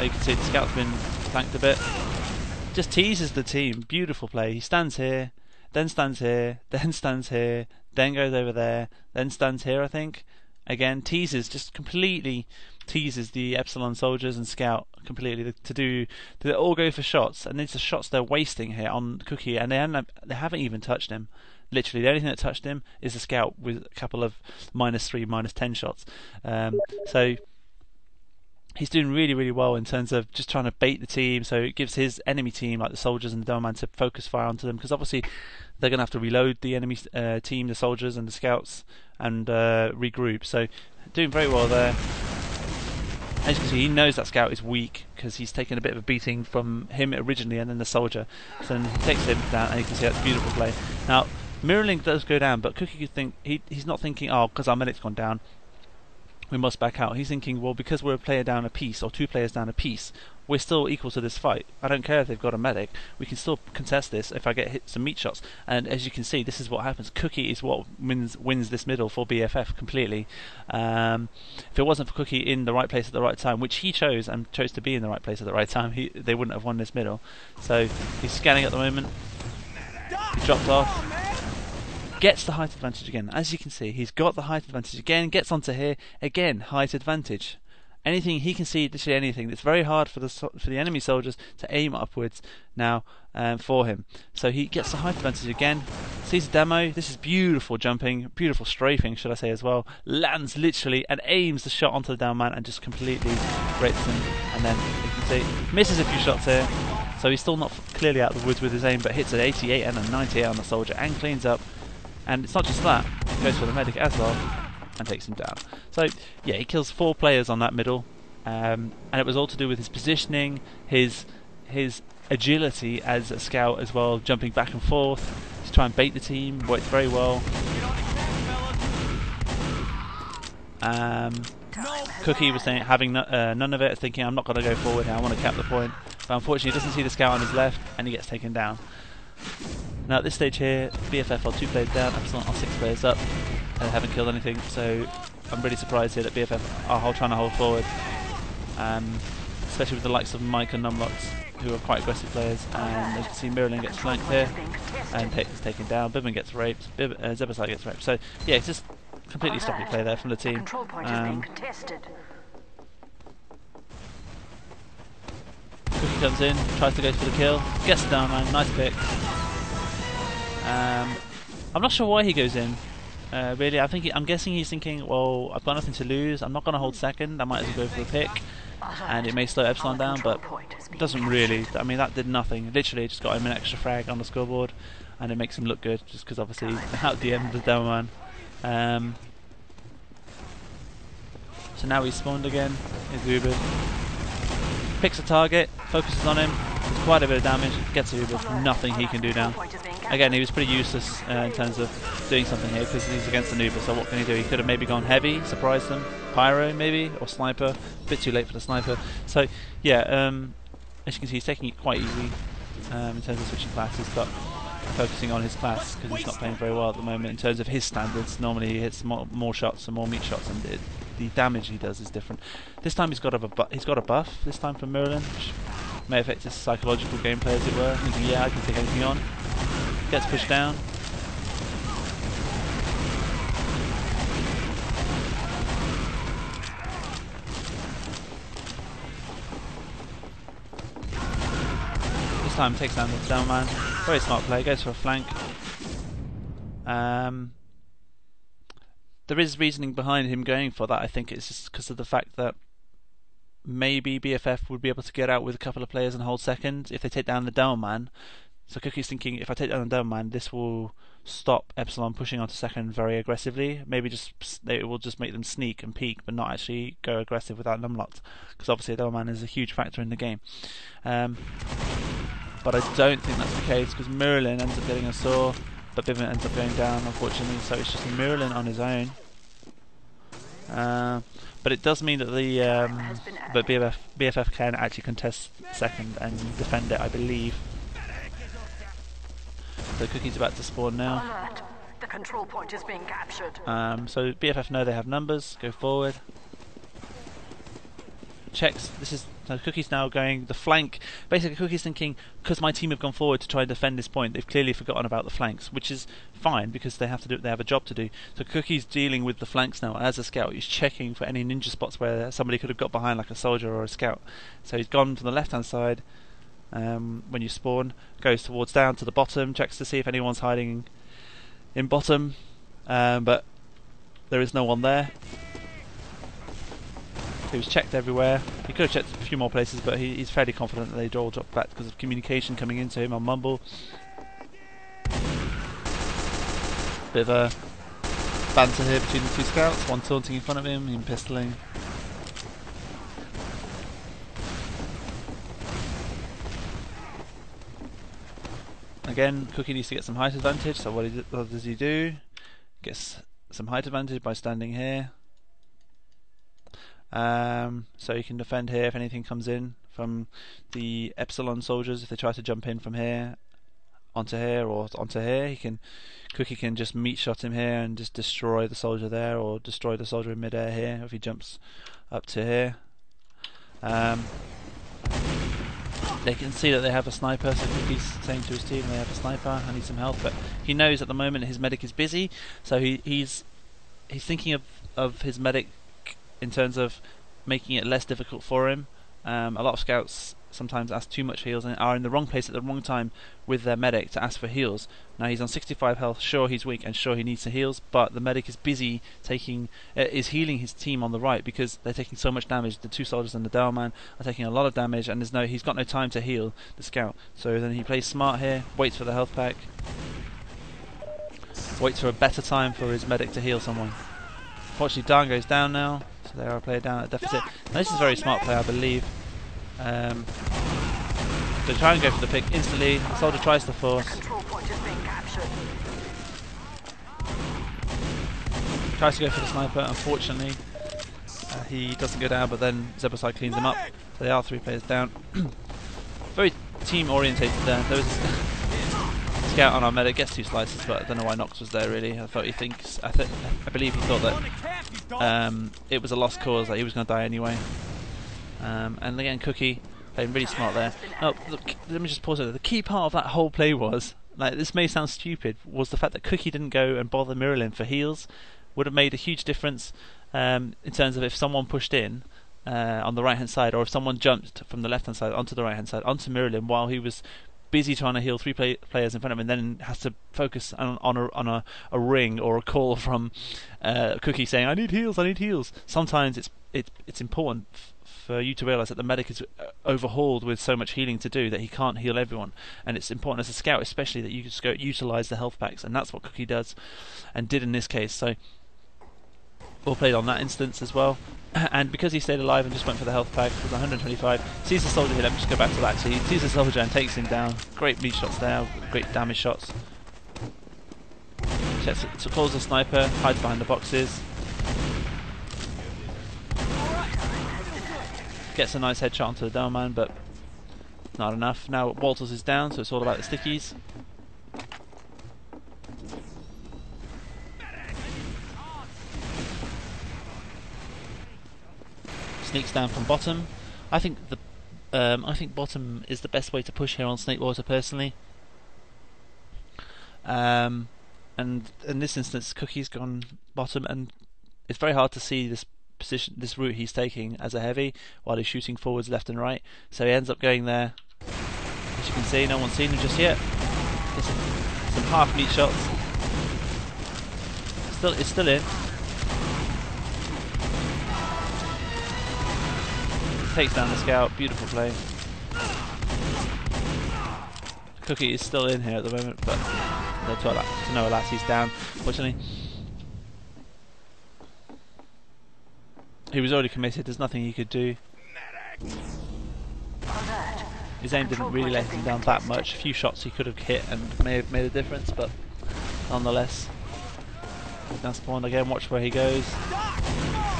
[SPEAKER 1] You can see the scout's been flanked a bit. Just teases the team. Beautiful play. He stands here, then stands here, then stands here, then goes over there, then stands here, I think. Again, teases, just completely teases the Epsilon soldiers and Scout completely to do. They all go for shots, and these are shots they're wasting here on Cookie, and they haven't, they haven't even touched him. Literally, the only thing that touched him is the Scout with a couple of minus three, minus ten shots. Um, so he's doing really, really well in terms of just trying to bait the team. So it gives his enemy team, like the soldiers and the Doorman, to focus fire onto them because obviously they're going to have to reload the enemy uh, team, the soldiers and the scouts, and uh, regroup. So doing very well there. As you can see, he knows that scout is weak because he's taken a bit of a beating from him originally and then the soldier. So then he takes him down, and you can see that's a beautiful play. Now, Miralin does go down, but Cookie could think he, he's not thinking, oh, because our medic's gone down, we must back out. He's thinking, well, because we're a player down a piece or two players down a piece, we're still equal to this fight. I don't care if they've got a medic. We can still contest this if I get hit some meat shots. And as you can see, this is what happens. Cookie is what wins wins this middle for BFF completely. Um, if it wasn't for Cookie in the right place at the right time, which he chose and chose to be in the right place at the right time, he, they wouldn't have won this middle. So he's scanning at the moment. He dropped off gets the height advantage again. As you can see, he's got the height advantage again, gets onto here, again, height advantage. Anything he can see literally anything. It's very hard for the for the enemy soldiers to aim upwards now um, for him. So he gets the height advantage again sees the demo. This is beautiful jumping beautiful strafing should I say as well. Lands literally and aims the shot onto the down man and just completely breaks him. And then you can see misses a few shots here. So he's still not clearly out of the woods with his aim but hits an 88 and a 98 on the soldier and cleans up and it's not just that, he goes for the medic as well and takes him down. So yeah, he kills four players on that middle, um, and it was all to do with his positioning, his his agility as a scout as well, jumping back and forth to try and bait the team. Worked very well. Um, Cookie was saying having uh, none of it, thinking I'm not going to go forward now. I want to cap the point, but unfortunately he doesn't see the scout on his left, and he gets taken down. Now at this stage here, BFF are two players down, Epsilon are six players up and haven't killed anything. So I'm really surprised here that BFF are trying to hold forward, um, especially with the likes of Mike and Numlox, who are quite aggressive players. And as you can see, Miralin gets flanked here and is taken down. Bibbin gets raped. Bib uh, Zebasai gets raped. So yeah, it's just completely stopping play there from the team. Um, Cookie comes in, tries to go for the kill, gets down man, nice pick. Um, I'm not sure why he goes in. Uh, really, I think he, I'm guessing he's thinking, well, I've got nothing to lose. I'm not going to hold second. I might as well go for the pick, and it may slow Epsilon down, but it doesn't really. I mean, that did nothing. Literally, just got him an extra frag on the scoreboard, and it makes him look good, just because obviously out of the demo man. Um, so now he's spawned again. Is Uber picks a target, focuses on him, quite a bit of damage, gets Uber. Nothing he can do now. Again, he was pretty useless uh, in terms of doing something here because he's against the Nuba, so what can he do? He could have maybe gone heavy, surprised them, Pyro maybe, or Sniper. A bit too late for the Sniper. So, yeah, um, as you can see, he's taking it quite easy um, in terms of switching classes, but focusing on his class because he's not playing very well at the moment in terms of his standards. Normally he hits more, more shots and more meat shots, and it, the damage he does is different. This time he's got a he's got a buff. This time from Merlin, may affect his psychological gameplay, as it were. Thinking, yeah, I can take anything on. Gets pushed down. This time takes down the down man. Very smart play, goes for a flank. Um, there is reasoning behind him going for that. I think it's just because of the fact that maybe BFF would be able to get out with a couple of players and hold second if they take down the down man. So Cookie's thinking if I take down the down man, this will stop Epsilon pushing onto second very aggressively. Maybe just it will just make them sneak and peek, but not actually go aggressive without numlocked. Because obviously a down man is a huge factor in the game. Um, but I don't think that's the case because Merlin ends up getting a saw, but Bibbin ends up going down unfortunately. So it's just Merlin on his own. Uh, but it does mean that the um, but BFF, BFF can actually contest second and defend it, I believe. So Cookie's about to spawn now.
[SPEAKER 2] Alert! The control point is being captured.
[SPEAKER 1] Um, so BFF know they have numbers. Go forward. Checks. This is so Cookie's now going the flank. Basically, Cookie's thinking because my team have gone forward to try and defend this point, they've clearly forgotten about the flanks, which is fine because they have to do. They have a job to do. So Cookie's dealing with the flanks now as a scout. He's checking for any ninja spots where somebody could have got behind, like a soldier or a scout. So he's gone from the left-hand side. Um, when you spawn, goes towards down to the bottom, checks to see if anyone's hiding in bottom, um, but there is no one there. He was checked everywhere. He could have checked a few more places, but he, he's fairly confident that they'd all dropped back because of communication coming into him on Mumble. Bit of a banter here between the two scouts. One taunting in front of him, him pistoling. Again, Cookie needs to get some height advantage, so what, what does he do? Gets some height advantage by standing here. Um, so he can defend here if anything comes in from the Epsilon soldiers. If they try to jump in from here onto here or onto here, he can Cookie can just meat shot him here and just destroy the soldier there, or destroy the soldier in midair here if he jumps up to here. Um, they can see that they have a sniper, so Cookie's saying to his team they have a sniper, I need some help, but he knows at the moment his medic is busy, so he, he's he's thinking of, of his medic in terms of making it less difficult for him. Um, a lot of scouts sometimes ask too much heals and are in the wrong place at the wrong time with their medic to ask for heals. Now he's on 65 health, sure he's weak and sure he needs some heals, but the medic is busy taking uh, is healing his team on the right because they're taking so much damage. The two soldiers and the Demoman are taking a lot of damage, and there's no he's got no time to heal the scout. So then he plays smart here, waits for the health pack, waits for a better time for his medic to heal someone. Fortunately, Dan goes down now, they are a player down at deficit. Now, this is a very smart play, I believe. Um, they try and go for the pick instantly. The soldier tries to force,
[SPEAKER 2] Control point is being captured.
[SPEAKER 1] tries to go for the sniper. Unfortunately, uh, he doesn't go down, but then Zebasai cleans him up. So they are three players down. very team orientated there. There was a scout on our medic, gets two slices, but I don't know why Nox was there really. I thought he thinks, I, th I believe he thought that um, it was a lost cause, that he was going to die anyway. Um, and again, Cookie playing really smart there. Oh, look, let me just pause it. The key part of that whole play was, like, this may sound stupid, was the fact that Cookie didn't go and bother Miralin for heals. Would have made a huge difference um, in terms of if someone pushed in uh, on the right hand side, or if someone jumped from the left hand side onto the right hand side onto Miralin while he was busy trying to heal three play- players in front of him, and then has to focus on, on, a, on a, a ring or a call from uh, Cookie saying, "I need heals, I need heals." Sometimes it's it, it's important f- for you to realise that the medic is uh, overhauled with so much healing to do that he can't heal everyone, and it's important as a scout, especially that you just go utilise the health packs, and that's what Cookie does, and did in this case. So. All played on that instance as well, and because he stayed alive and just went for the health pack with 125, sees the soldier here. Let me just go back to that. So he sees the soldier and takes him down. Great meat shots there, great damage shots. Checks, so calls the sniper, hides behind the boxes. Gets a nice headshot onto the down man, but not enough. Now Walters is down, so it's all about the stickies. Sneaks down from bottom. I think the um, I think bottom is the best way to push here on Snakewater personally. Um, and in this instance, Cookie's gone bottom, and it's very hard to see this position, this route he's taking as a heavy while he's shooting forwards, left and right. So he ends up going there. As you can see, no one's seen him just yet. Some, some half meat shots. Still, it's still in. Takes down the scout. Beautiful play. Cookie is still in here at the moment, but no, to, to no alas, he's down. Fortunately, he was already committed. There's nothing he could do. His aim didn't really let him down that much. A few shots he could have hit and may have made a difference, but nonetheless. Now spawned again. Watch where he goes.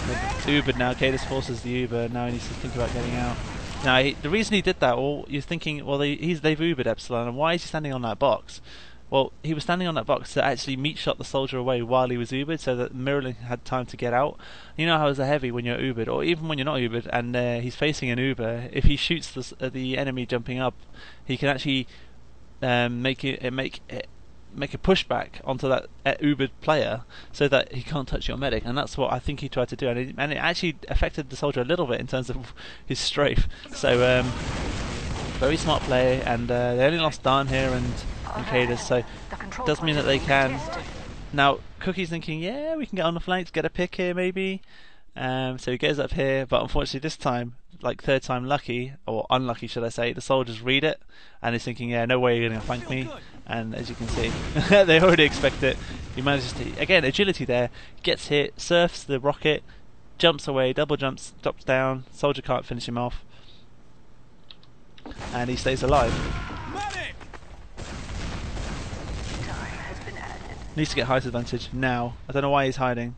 [SPEAKER 1] It's Ubered now. Cadus forces the Uber. Now he needs to think about getting out. Now he, the reason he did that, well, you're thinking, well, they, he's they've Ubered Epsilon, and why is he standing on that box? Well, he was standing on that box to actually meat shot the soldier away while he was Ubered, so that Miralin had time to get out. You know how it's a heavy when you're Ubered, or even when you're not Ubered, and uh, he's facing an Uber. If he shoots the uh, the enemy jumping up, he can actually um, make it make it make a pushback onto that uh, Ubered player so that he can't touch your medic, and that's what I think he tried to do, and it, and it actually affected the soldier a little bit in terms of his strafe. So um, very smart play, and uh, they only lost Dan here and, Cadus, so does mean that they can. Now Cookie's thinking, yeah, we can get on the flanks, get a pick here maybe. Um, so he goes up here, but unfortunately this time, like third time lucky, or unlucky should I say, the soldiers read it, and he's thinking, yeah, no way you're going to flank me. And as you can see, they already expect it. He manages to, again, agility there, gets hit, surfs the rocket, jumps away, double jumps, drops down, soldier can't finish him off. And he stays alive. Needs to get height advantage now. I don't know why he's hiding.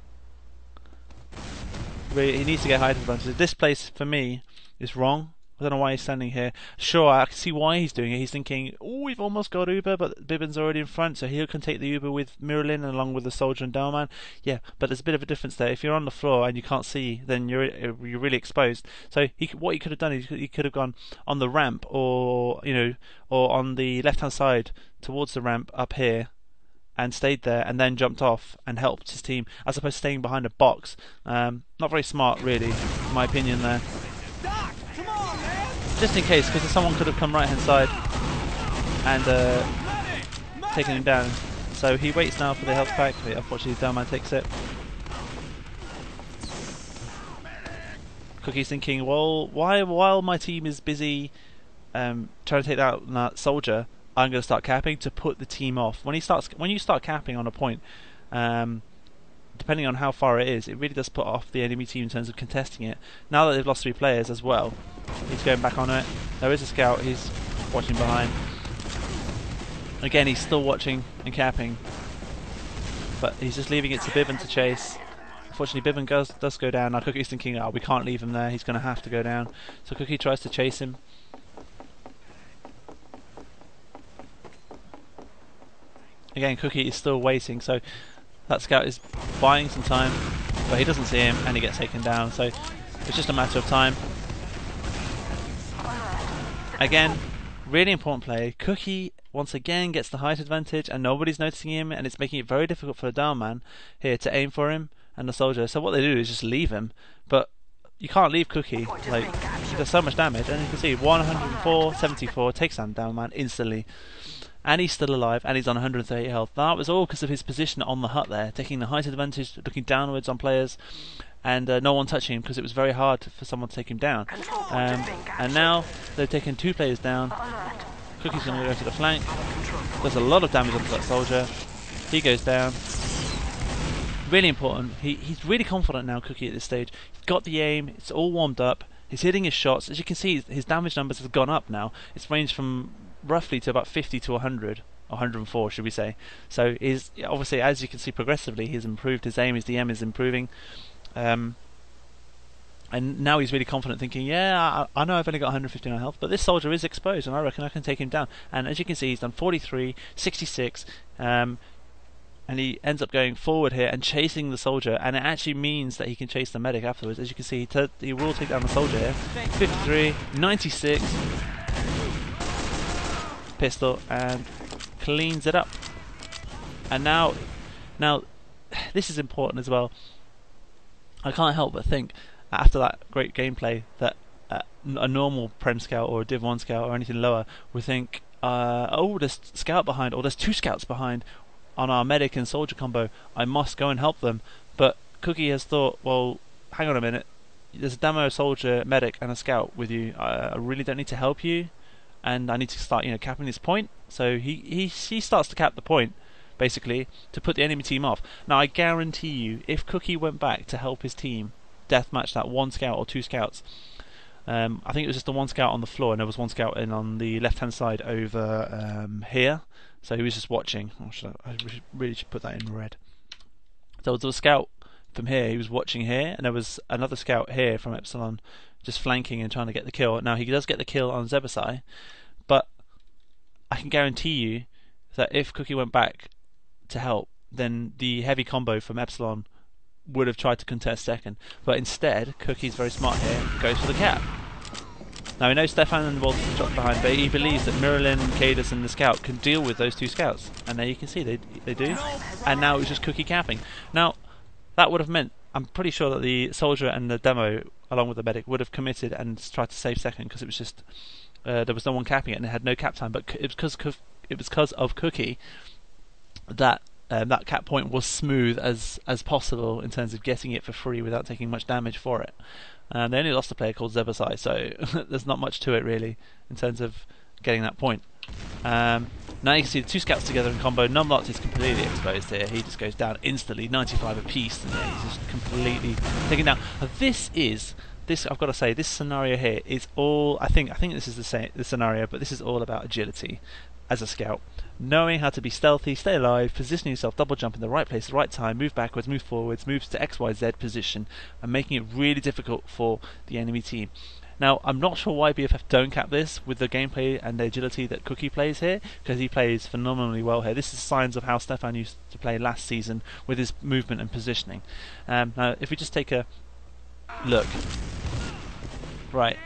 [SPEAKER 1] He needs to get height advantage. This place, for me, is wrong. I don't know why he's standing here. Sure, I can see why he's doing it. He's thinking, oh, we've almost got Uber, but Bibbin's already in front, so he can take the Uber with Miralin along with the Soldier and Demoman. Yeah, but there's a bit of a difference there. If you're on the floor and you can't see, then you're you're really exposed. So he, what he could have done is he could have gone on the ramp, or you know, or on the left-hand side towards the ramp up here, and stayed there and then jumped off and helped his team as opposed to staying behind a box. Um, not very smart, really, in my opinion. There,
[SPEAKER 3] Doc, come on, man!
[SPEAKER 1] Just in case, because someone could have come right hand side and uh, taken him down. So he waits now for the health pack. But unfortunately, Demoman takes it. Cookie's thinking, well, why while my team is busy um, trying to take out that soldier, I'm going to start capping to put the team off. When he starts, when you start capping on a point, um, depending on how far it is, it really does put off the enemy team in terms of contesting it. Now that they've lost three players as well, he's going back on it. There is a scout. He's watching behind. Again, he's still watching and capping, but he's just leaving it to Bibbin to chase. Unfortunately, Bibbin does, does go down. Now Cookie's thinking, oh, we can't leave him there. He's going to have to go down. So Cookie tries to chase him. Again, Cookie is still waiting, so that scout is buying some time, but he doesn't see him and he gets taken down. So it's just a matter of time. Again, really important play. Cookie once again gets the height advantage and nobody's noticing him and it's making it very difficult for the down man here to aim for him and the soldier. So what they do is just leave him. But you can't leave Cookie. Like he does so much damage and you can see 104, 74 takes down down man instantly. And he's still alive and he's on 130 health. That was all because of his position on the hut there, taking the height advantage, looking downwards on players and uh, no one touching him because it was very hard for someone to take him down. Um, and now they've taken two players down. Cookie's going to go to the flank. Does a lot of damage onto that soldier. He goes down. Really important. He, he's really confident now, Cookie, at this stage. He's got the aim. It's all warmed up. He's hitting his shots. As you can see, his damage numbers have gone up now. It's ranged from roughly to about 50 to 100. 104 should we say so is obviously as you can see progressively he's improved his aim his DM is improving um, and now he's really confident, thinking, "Yeah, I, I, know I've only got 159 health, but this soldier is exposed, and I reckon I can take him down." And as you can see, he's done 43, 66, um, and he ends up going forward here and chasing the soldier, and it actually means that he can chase the medic afterwards. As you can see, he, he will take down the soldier here. 53, 96, pistol, and cleans it up. And now, now, this is important as well. I can't help but think after that great gameplay that uh, a normal Prem scout or a Div 1 scout or anything lower would think, uh, oh, there's scout behind, or there's two scouts behind on our medic and soldier combo. I must go and help them. But Cookie has thought, well, hang on a minute. There's a demo soldier, medic, and a scout with you. I, I really don't need to help you, and I need to start, you know, capping this point. So he he he starts to cap the point basically, to put the enemy team off. Now, I guarantee you, if Cookie went back to help his team deathmatch that one scout or two scouts, um, I think it was just the one scout on the floor, and there was one scout in on the left-hand side over um, here. So he was just watching. Should I, I, really should put that in red. So there was a scout from here. He was watching here, and there was another scout here from Epsilon just flanking and trying to get the kill. Now he does get the kill on Zebasai, but I can guarantee you that if Cookie went back to help, then the heavy combo from Epsilon would have tried to contest second. But instead, Cookie's very smart here, goes for the cap. Now we know Stefan and Walters have dropped behind, but he believes that Miralin, Cadus and the Scout can deal with those two Scouts. And there you can see they, they do. And now it's just Cookie capping. Now, that would have meant, I'm pretty sure that the Soldier and the Demo, along with the Medic, would have committed and tried to save second because it was just, uh, there was no one capping it and it had no cap time. But it was because it was because of Cookie that um, that cap point was smooth as as possible in terms of getting it for free without taking much damage for it. Um, they only lost a player called Zebasai, so there's not much to it really in terms of getting that point. Um, now you can see the two scouts together in combo. Numlocked is completely exposed here. He just goes down instantly, 95 apiece, and he's just completely taken down. Now, this is this. I've got to say, this scenario here is all. I think. I think this is the same the scenario, but this is all about agility as a scout. Knowing how to be stealthy, stay alive, positioning yourself, double jump in the right place, the right time, move backwards, move forwards, moves to XYZ position, and making it really difficult for the enemy team. Now, I'm not sure why BFF don't cap this with the gameplay and the agility that Cookie plays here, because he plays phenomenally well here. This is signs of how Stefan used to play last season with his movement and positioning. Um, now, if we just take a look, right,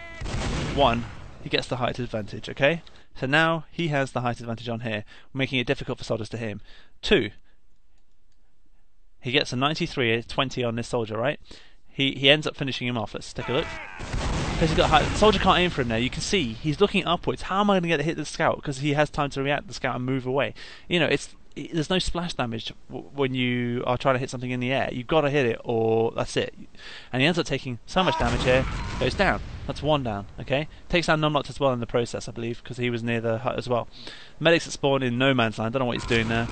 [SPEAKER 1] one, he gets the height advantage, okay? So now he has the height advantage on here, making it difficult for soldiers to hit him. Two, he gets a 93, a 20 on this soldier, right? He he ends up finishing him off. Let's take a look. Because he got high, soldier can't aim for him now. You can see he's looking upwards. How am I going to get to hit the scout? Because he has time to react the scout and move away. You know, it's there's no splash damage when you are trying to hit something in the air. You've got to hit it, or that's it. And he ends up taking so much damage here, goes down. That's one down. Okay, takes down Numlocked as well in the process, I believe, because he was near the hut as well. Medics at spawn in no man's land. Don't know what he's doing there.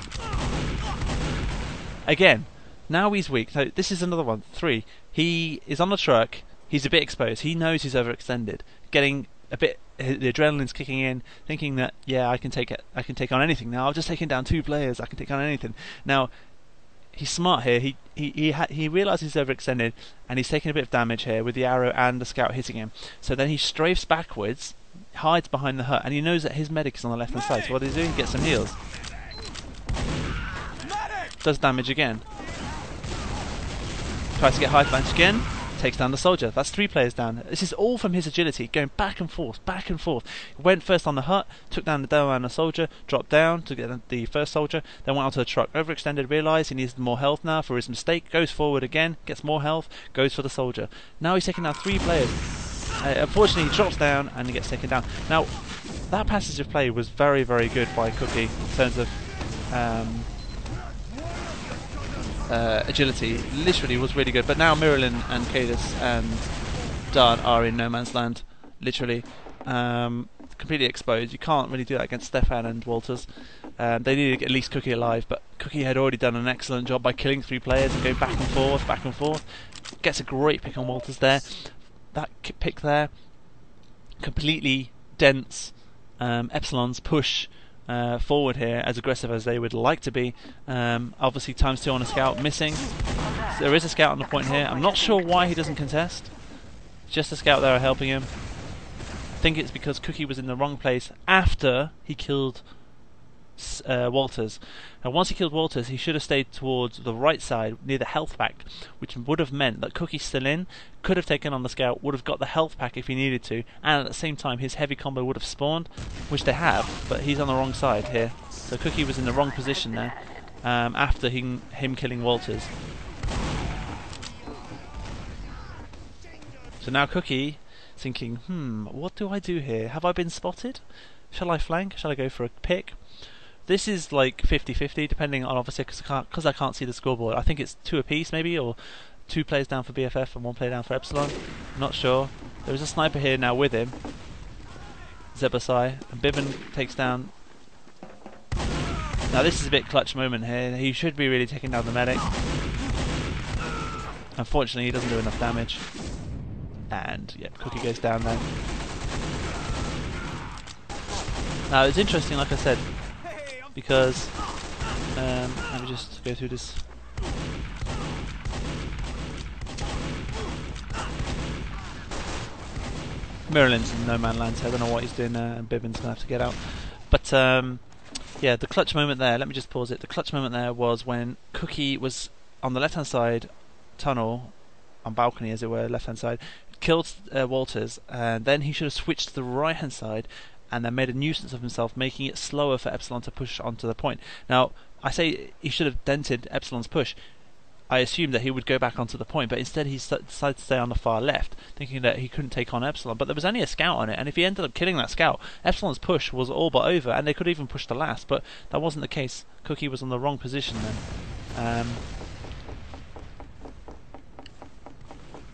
[SPEAKER 1] Again, now he's weak. So this is another one. Three. He is on the truck. He's a bit exposed. He knows he's overextended. Getting a bit the adrenaline's kicking in, thinking that yeah, I can take it, I can take on anything now. I've just taken down two players, I can take on anything. Now he's smart here. He he he, ha- he realizes he's overextended, and he's taking a bit of damage here with the arrow and the scout hitting him. So then he strafes backwards, hides behind the hut, and he knows that his medic is on the left hand side. So what does he do? He gets some heals. Does damage again. Tries to get high advantage again takes down the soldier. That's three players down. This is all from his agility, going back and forth, back and forth. Went first on the hut, took down the demo and the soldier, dropped down to get the first soldier, then went onto the truck. Overextended, realised he needs more health now for his mistake, goes forward again, gets more health, goes for the soldier. Now he's taking down three players. Uh, unfortunately, he drops down and he gets taken down. Now, that passage of play was very, very good by Cookie in terms of um, uh, agility literally was really good. But now Miralin and Cadus and Dart are in no man's land, literally. Um, completely exposed. You can't really do that against Stefan and Walters. Um, they need at least Cookie alive, but Cookie had already done an excellent job by killing three players and going back and forth, back and forth. Gets a great pick on Walters there. That pick there, completely dense. Um, Epsilon's push uh, forward here, as aggressive as they would like to be. Um, obviously, times two on a scout missing. So there is a scout on the point here. I'm not sure why he doesn't contest. Just a scout there helping him. I think it's because Cookie was in the wrong place after he killed uh, Walters. And once he killed Walters, he should have stayed towards the right side near the health pack, which would have meant that Cookie's still in, could have taken on the scout, would have got the health pack if he needed to, and at the same time his heavy combo would have spawned, which they have, but he's on the wrong side here. So Cookie was in the wrong position there um, after him, him killing Walters. So now Cookie thinking, hmm, what do I do here? Have I been spotted? Shall I flank? Shall I go for a pick? This is like 50-50, depending on obviously because I, can't, I can't see the scoreboard. I think it's two apiece maybe, or two players down for BFF and one player down for Epsilon. Not sure. There is a sniper here now with him, Zebasai, and Bibbin takes down. Now this is a bit clutch moment here. He should be really taking down the medic. Unfortunately, he doesn't do enough damage. And yeah, Cookie goes down then. Now it's interesting, like I said, because um, let me just go through this. Merlin's in no man land so I don't know what he's doing there and Bibbin's gonna have to get out. But um, yeah the clutch moment there let me just pause it. The clutch moment there was when Cookie was on the left hand side tunnel on balcony as it were left hand side killed uh, Walters and then he should have switched to the right hand side and then made a nuisance of himself, making it slower for Epsilon to push onto the point. Now, I say he should have dented Epsilon's push. I assumed that he would go back onto the point, but instead he decided to stay on the far left, thinking that he couldn't take on Epsilon. But there was only a scout on it, and if he ended up killing that scout, Epsilon's push was all but over, and they could even push the last. But that wasn't the case. Cookie was on the wrong position then. Um,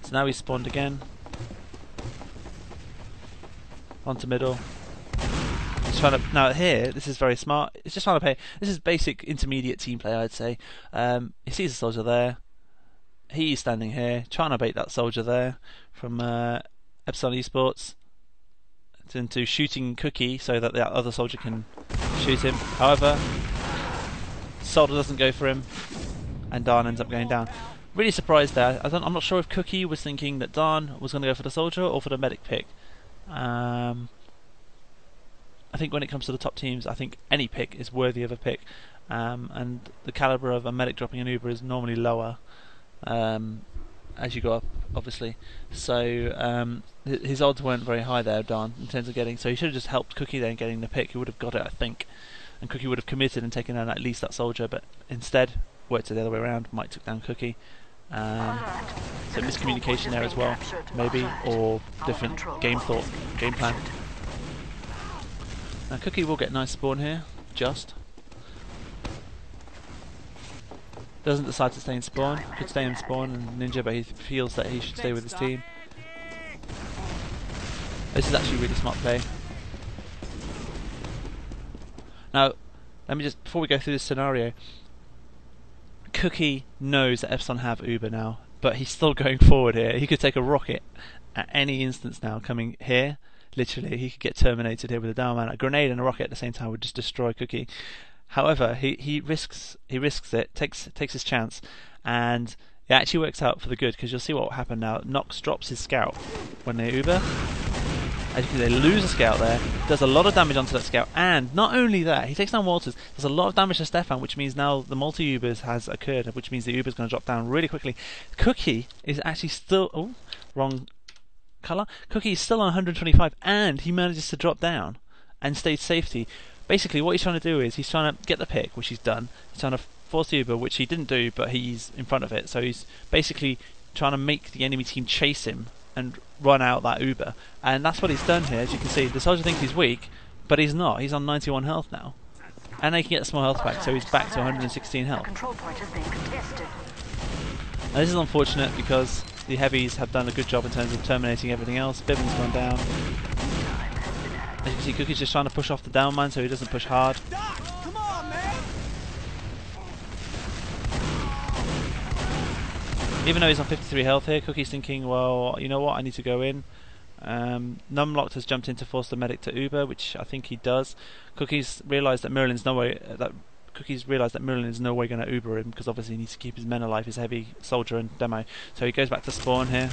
[SPEAKER 1] so now he's spawned again. Onto middle. Trying to now here. This is very smart. It's just trying to play. This is basic intermediate team play, I'd say. Um, he sees a soldier there. He's standing here, trying to bait that soldier there from uh, Epsilon Esports into shooting Cookie so that the other soldier can shoot him. However, soldier doesn't go for him, and Darn ends up going down. Really surprised there. I am not sure if Cookie was thinking that Darn was going to go for the soldier or for the medic pick. Um, I think when it comes to the top teams, I think any pick is worthy of a pick, um, and the caliber of a medic dropping an Uber is normally lower um, as you go up, obviously. So um, his odds weren't very high there, Don, in terms of getting. So he should have just helped Cookie then getting the pick. He would have got it, I think, and Cookie would have committed and taken down at least that soldier. But instead, worked it the other way around. Mike took down Cookie. Um, so miscommunication there as well, maybe, or different game thought, game plan. Now Cookie will get nice spawn here, just. Doesn't decide to stay in spawn, could stay in spawn and ninja but he feels that he should stay with his team. This is actually really smart play. Now, let me just, before we go through this scenario, Cookie knows that Epsilon have Uber now, but he's still going forward here. He could take a rocket at any instance now coming here literally he could get terminated here with a demoman. A grenade and a rocket at the same time would just destroy Cookie. However, he, he risks he risks it, takes takes his chance, and it actually works out for the good because you'll see what will happen now. Nox drops his scout when they Uber. As you can see, they lose a scout there. Does a lot of damage onto that scout, and not only that, he takes down Walters. Does a lot of damage to Stefan, which means now the multi Ubers has occurred, which means the Uber's going to drop down really quickly. Cookie is actually still oh wrong colour. Cookie is still on 125 and he manages to drop down and stay safety. Basically, what he's trying to do is he's trying to get the pick, which he's done. He's trying to force the Uber, which he didn't do, but he's in front of it. So he's basically trying to make the enemy team chase him and run out that Uber. And that's what he's done here. As you can see, the soldier thinks he's weak, but he's not. He's on 91 health now. And they can get a small health back, so he's back to 116 health. Now this is unfortunate because the heavies have done a good job in terms of terminating everything else. Bibbin's gone down. As you can see, Cookie's just trying to push off the down mine so he doesn't push hard. Even though he's on 53 health here, Cookie's thinking, well, you know what, I need to go in. Um, Numlocked has jumped in to force the medic to Uber, which I think he does. Cookie's realised that Miralin's no way that Cookie's realised that Miralin is no way going to Uber him because obviously he needs to keep his men alive, his heavy soldier and demo. So he goes back to spawn here.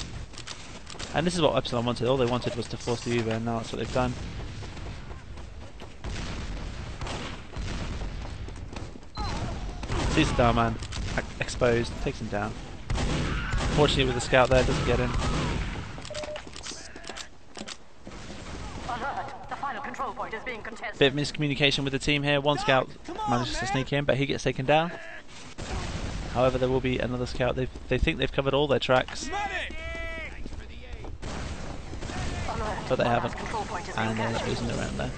[SPEAKER 1] And this is what Epsilon wanted. All they wanted was to force the Uber, and now that's what they've done. Sees the man exposed, takes him down. Fortunately with the scout there, doesn't get him. Bit of miscommunication with the team here. One scout manages to sneak in, but he gets taken down. However, there will be another scout. They they think they've covered all their tracks, but they haven't, and they're losing around there.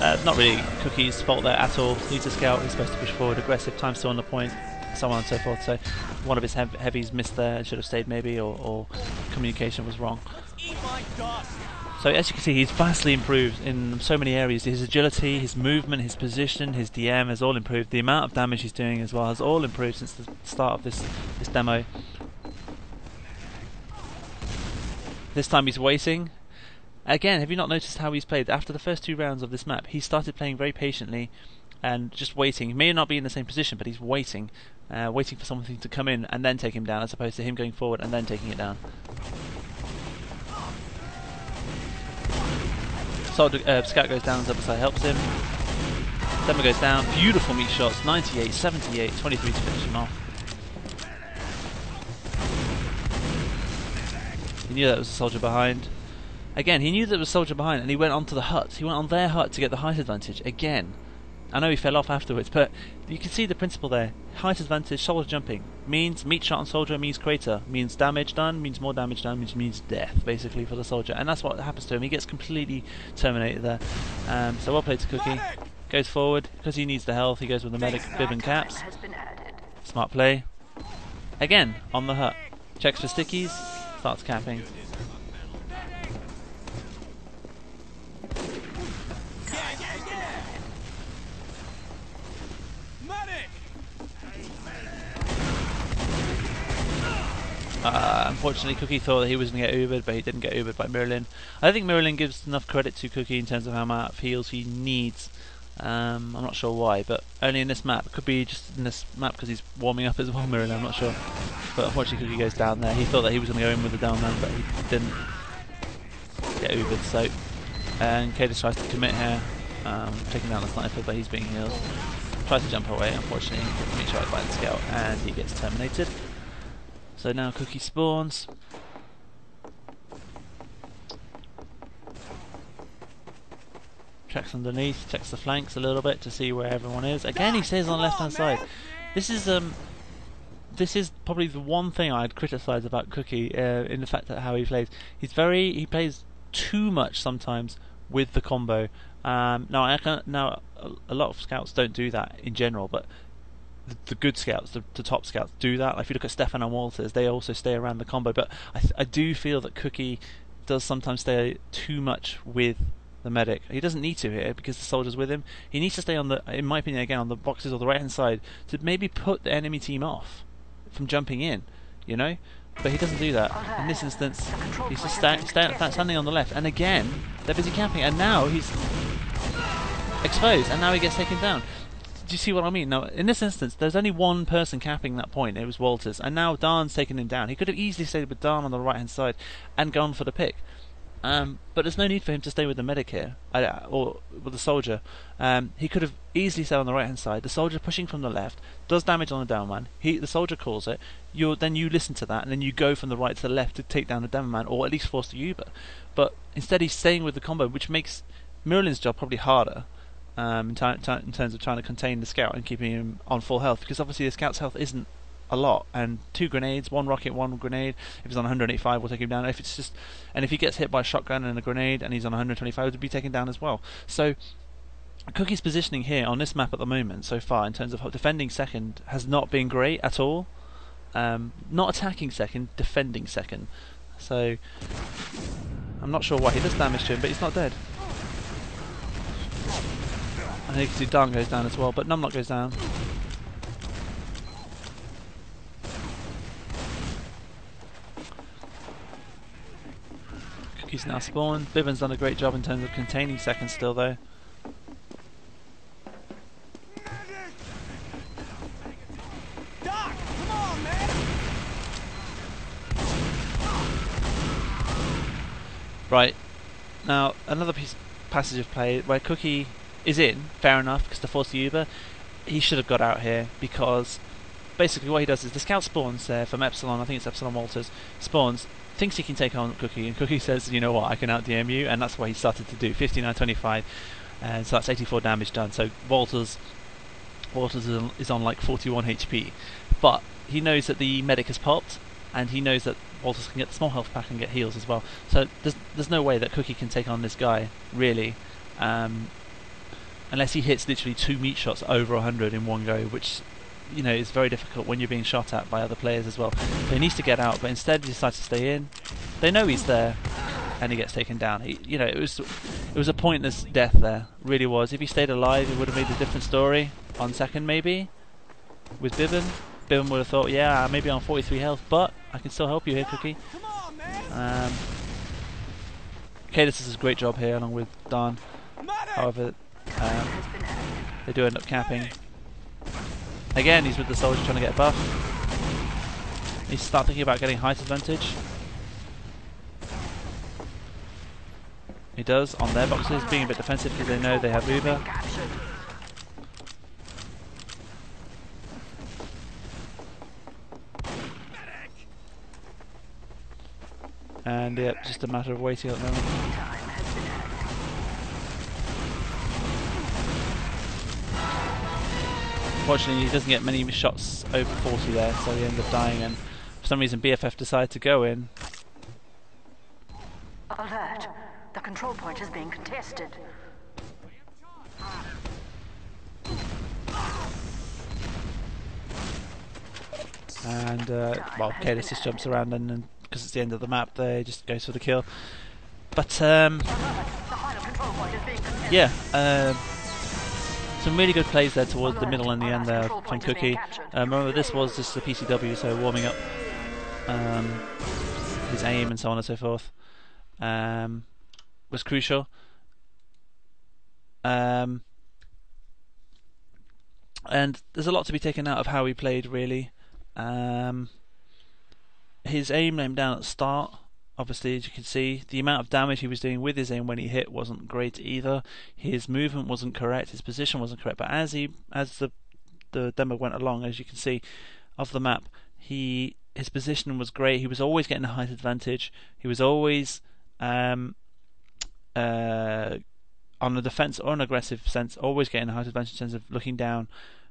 [SPEAKER 1] Uh, not really Cookie's fault there at all. Needs a scout. He's supposed to push forward, aggressive. Time still on the point, so on and so forth. So one of his heavies missed there and should have stayed maybe, or, or communication was wrong. So as you can see, he's vastly improved in so many areas. His agility, his movement, his position, his DM has all improved. The amount of damage he's doing as well has all improved since the start of this this demo. This time he's waiting. Again, have you not noticed how he's played? After the first two rounds of this map, he started playing very patiently and just waiting. He may not be in the same position, but he's waiting, uh, waiting for something to come in and then take him down, as opposed to him going forward and then taking it down. Uh, Scout goes down, Zebasai helps him. Demon goes down, beautiful meat shots, 98, 78, 23 to finish him off. He knew that was a soldier behind. Again, he knew there was a soldier behind and he went onto the hut. He went on their hut to get the height advantage. Again. I know he fell off afterwards, but you can see the principle there. Height advantage, soldier jumping. Means meat shot on soldier, means crater. Means damage done, means more damage done, means means death, basically, for the soldier. And that's what happens to him. He gets completely terminated there. Um, so well played to Cookie. Goes forward, because he needs the health, he goes with the medic, bib and caps.
[SPEAKER 2] Has been added.
[SPEAKER 1] Smart play. Again, on the hut. Checks for stickies, starts capping. Uh, unfortunately, Cookie thought that he was going to get Ubered, but he didn't get Ubered by Merlin. I think Merlin gives enough credit to Cookie in terms of how much heals he needs. Um, I'm not sure why, but only in this map. It could be just in this map because he's warming up as well, Merlin, I'm not sure. But unfortunately, Cookie goes down there. He thought that he was going to go in with the demoman, but he didn't get Ubered. So, and Cadus tries to commit here, um, taking down the sniper, but he's being healed. Tries to jump away, unfortunately, he gets meat shot by the scout, and he gets terminated. So now Cookie spawns. Checks underneath, checks the flanks a little bit to see where everyone is. Again, he stays on the left hand side. This is um, this is probably the one thing I'd criticise about Cookie uh, in the fact that how he plays. He's very he plays too much sometimes with the combo. Um, now I can, now a, a lot of scouts don't do that in general, but the, the good scouts, the, the top scouts, do that. Like if you look at Stefan and Walters, they also stay around the combo. But I, I do feel that Cookie does sometimes stay too much with the medic. He doesn't need to here because the soldier's with him. He needs to stay on the, in my opinion, again on the boxes or the right hand side to maybe put the enemy team off from jumping in. You know. But he doesn't do that. In this instance, he's just sta- sta- standing on the left. And again, they're busy camping. And now he's exposed. And now he gets taken down do you see what I mean? Now, in this instance, there's only one person capping that point. It was Walters, and now Darn's taken him down. He could have easily stayed with Darn on the right hand side and gone for the pick. Um, but there's no need for him to stay with the medic here, uh, or with the soldier. Um, he could have easily stayed on the right hand side. The soldier pushing from the left does damage on the demoman. He, the soldier calls it. You then you listen to that, and then you go from the right to the left to take down the demoman, or at least force the Uber. But instead, he's staying with the combo, which makes Merlin's job probably harder um, in, t- t- in terms of trying to contain the scout and keeping him on full health because obviously the scout's health isn't a lot and two grenades one rocket one grenade if he's on 185 we'll take him down. If it's just and if he gets hit by a shotgun and a grenade and he's on 125 he'll be taken down as well. So Cookie's positioning here on this map at the moment so far in terms of defending second has not been great at all. Um, not attacking second defending second. So I'm not sure why he does damage to him but he's not dead I think Darn goes down as well, but Numlock goes down. Cookie's now spawned. Bibbin's done a great job in terms of containing seconds still though. Right. Now, another piece passage of play where Cookie is in, fair enough, because to force the Uber, he should have got out here because basically what he does is the scout spawns there from Epsilon, I think it's Epsilon Walters, spawns, thinks he can take on Cookie, and Cookie says, you know what, I can out DM you, and that's what he started to do, 59-25, and so that's 84 damage done. So Walters, Walters is on, is on like 41 HP, but he knows that the medic has popped, and he knows that Walters can get the small health pack and get heals as well. So there's there's no way that Cookie can take on this guy really. Um, unless he hits literally two meat shots over 100 in one go, which you know is very difficult when you're being shot at by other players as well. He needs to get out, but instead he decides to stay in. They know he's there, and he gets taken down. He, you know, it was it was a pointless death there, really was. If he stayed alive, it would have made a different story on second maybe with Bibbin. Bibbin would have thought, yeah, maybe on 43 health, but I can still help you here, Cookie. Um, Cadus does a great job here along with Don. However, um, they do end up capping. Again, he's with the soldier trying to get a buff. He needs start thinking about getting height advantage. He does on their boxes, being a bit defensive because they know they have Uber. And yeah, just a matter of waiting at the moment. Fortunately, he doesn't get many shots over 40 there, so he ends up dying. And for some reason, BFF decide to go in.
[SPEAKER 2] Alert. The control point is being contested.
[SPEAKER 1] And uh, well, Kalis just jumps around and because it's the end of the map, they just goes for the kill. But um,
[SPEAKER 2] The final control point is being contested.
[SPEAKER 1] yeah, um, some really good plays there towards the middle and the end there from Cookie. Uh, remember, this was just the PCW, so warming up um, his aim and so on and so forth um, was crucial. Um, and there's a lot to be taken out of how he played, really. Um, his aim aimed down at start. Obviously, as you can see, the amount of damage he was doing with his aim when he hit wasn't great either. His movement wasn't correct, his position wasn't correct. But as he, as the the demo went along, as you can see, of the map, he his position was great. He was always getting a height advantage. He was always um, uh, on the defense or an aggressive sense, always getting a height advantage in terms of looking down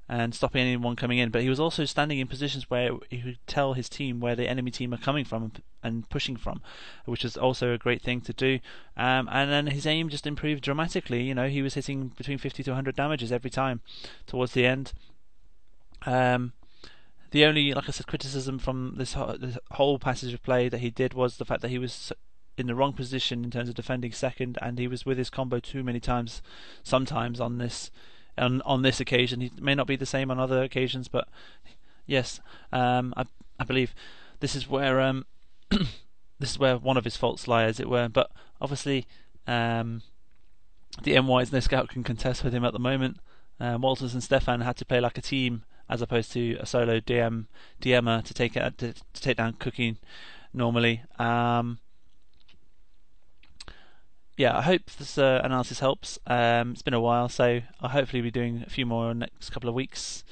[SPEAKER 1] and stopping anyone coming in. But he was also standing in positions where he could tell his team where the enemy team are coming from and pushing from, which is also a great thing to do. Um, and then his aim just improved dramatically. You know, he was hitting between 50 to 100 damages every time towards the end. Um, the only, like I said, criticism from this, ho- this whole passage of play that he did was the fact that he was in the wrong position in terms of defending second, and he was with his combo too many times, sometimes on this on on this occasion. He may not be the same on other occasions, but yes, um, I I believe this is where um, this is where one of his faults lie, as it were. But obviously, um, the MYs no scout can contest with him at the moment. Um, Walters and Stefan had to play like a team as opposed to a solo DM DMer to take to, to take down Cookie normally. Um, yeah, I hope this uh, analysis helps. Um, it's been a while, so I'll hopefully be doing a few more in the next couple of weeks.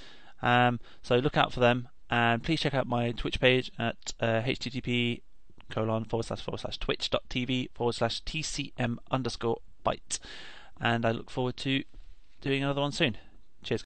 [SPEAKER 1] Um, so look out for them, and please check out my Twitch page at uh, http colon forward slash forward slash twitch.tv forward slash tcm underscore byte. And I look forward to doing another one soon. Cheers.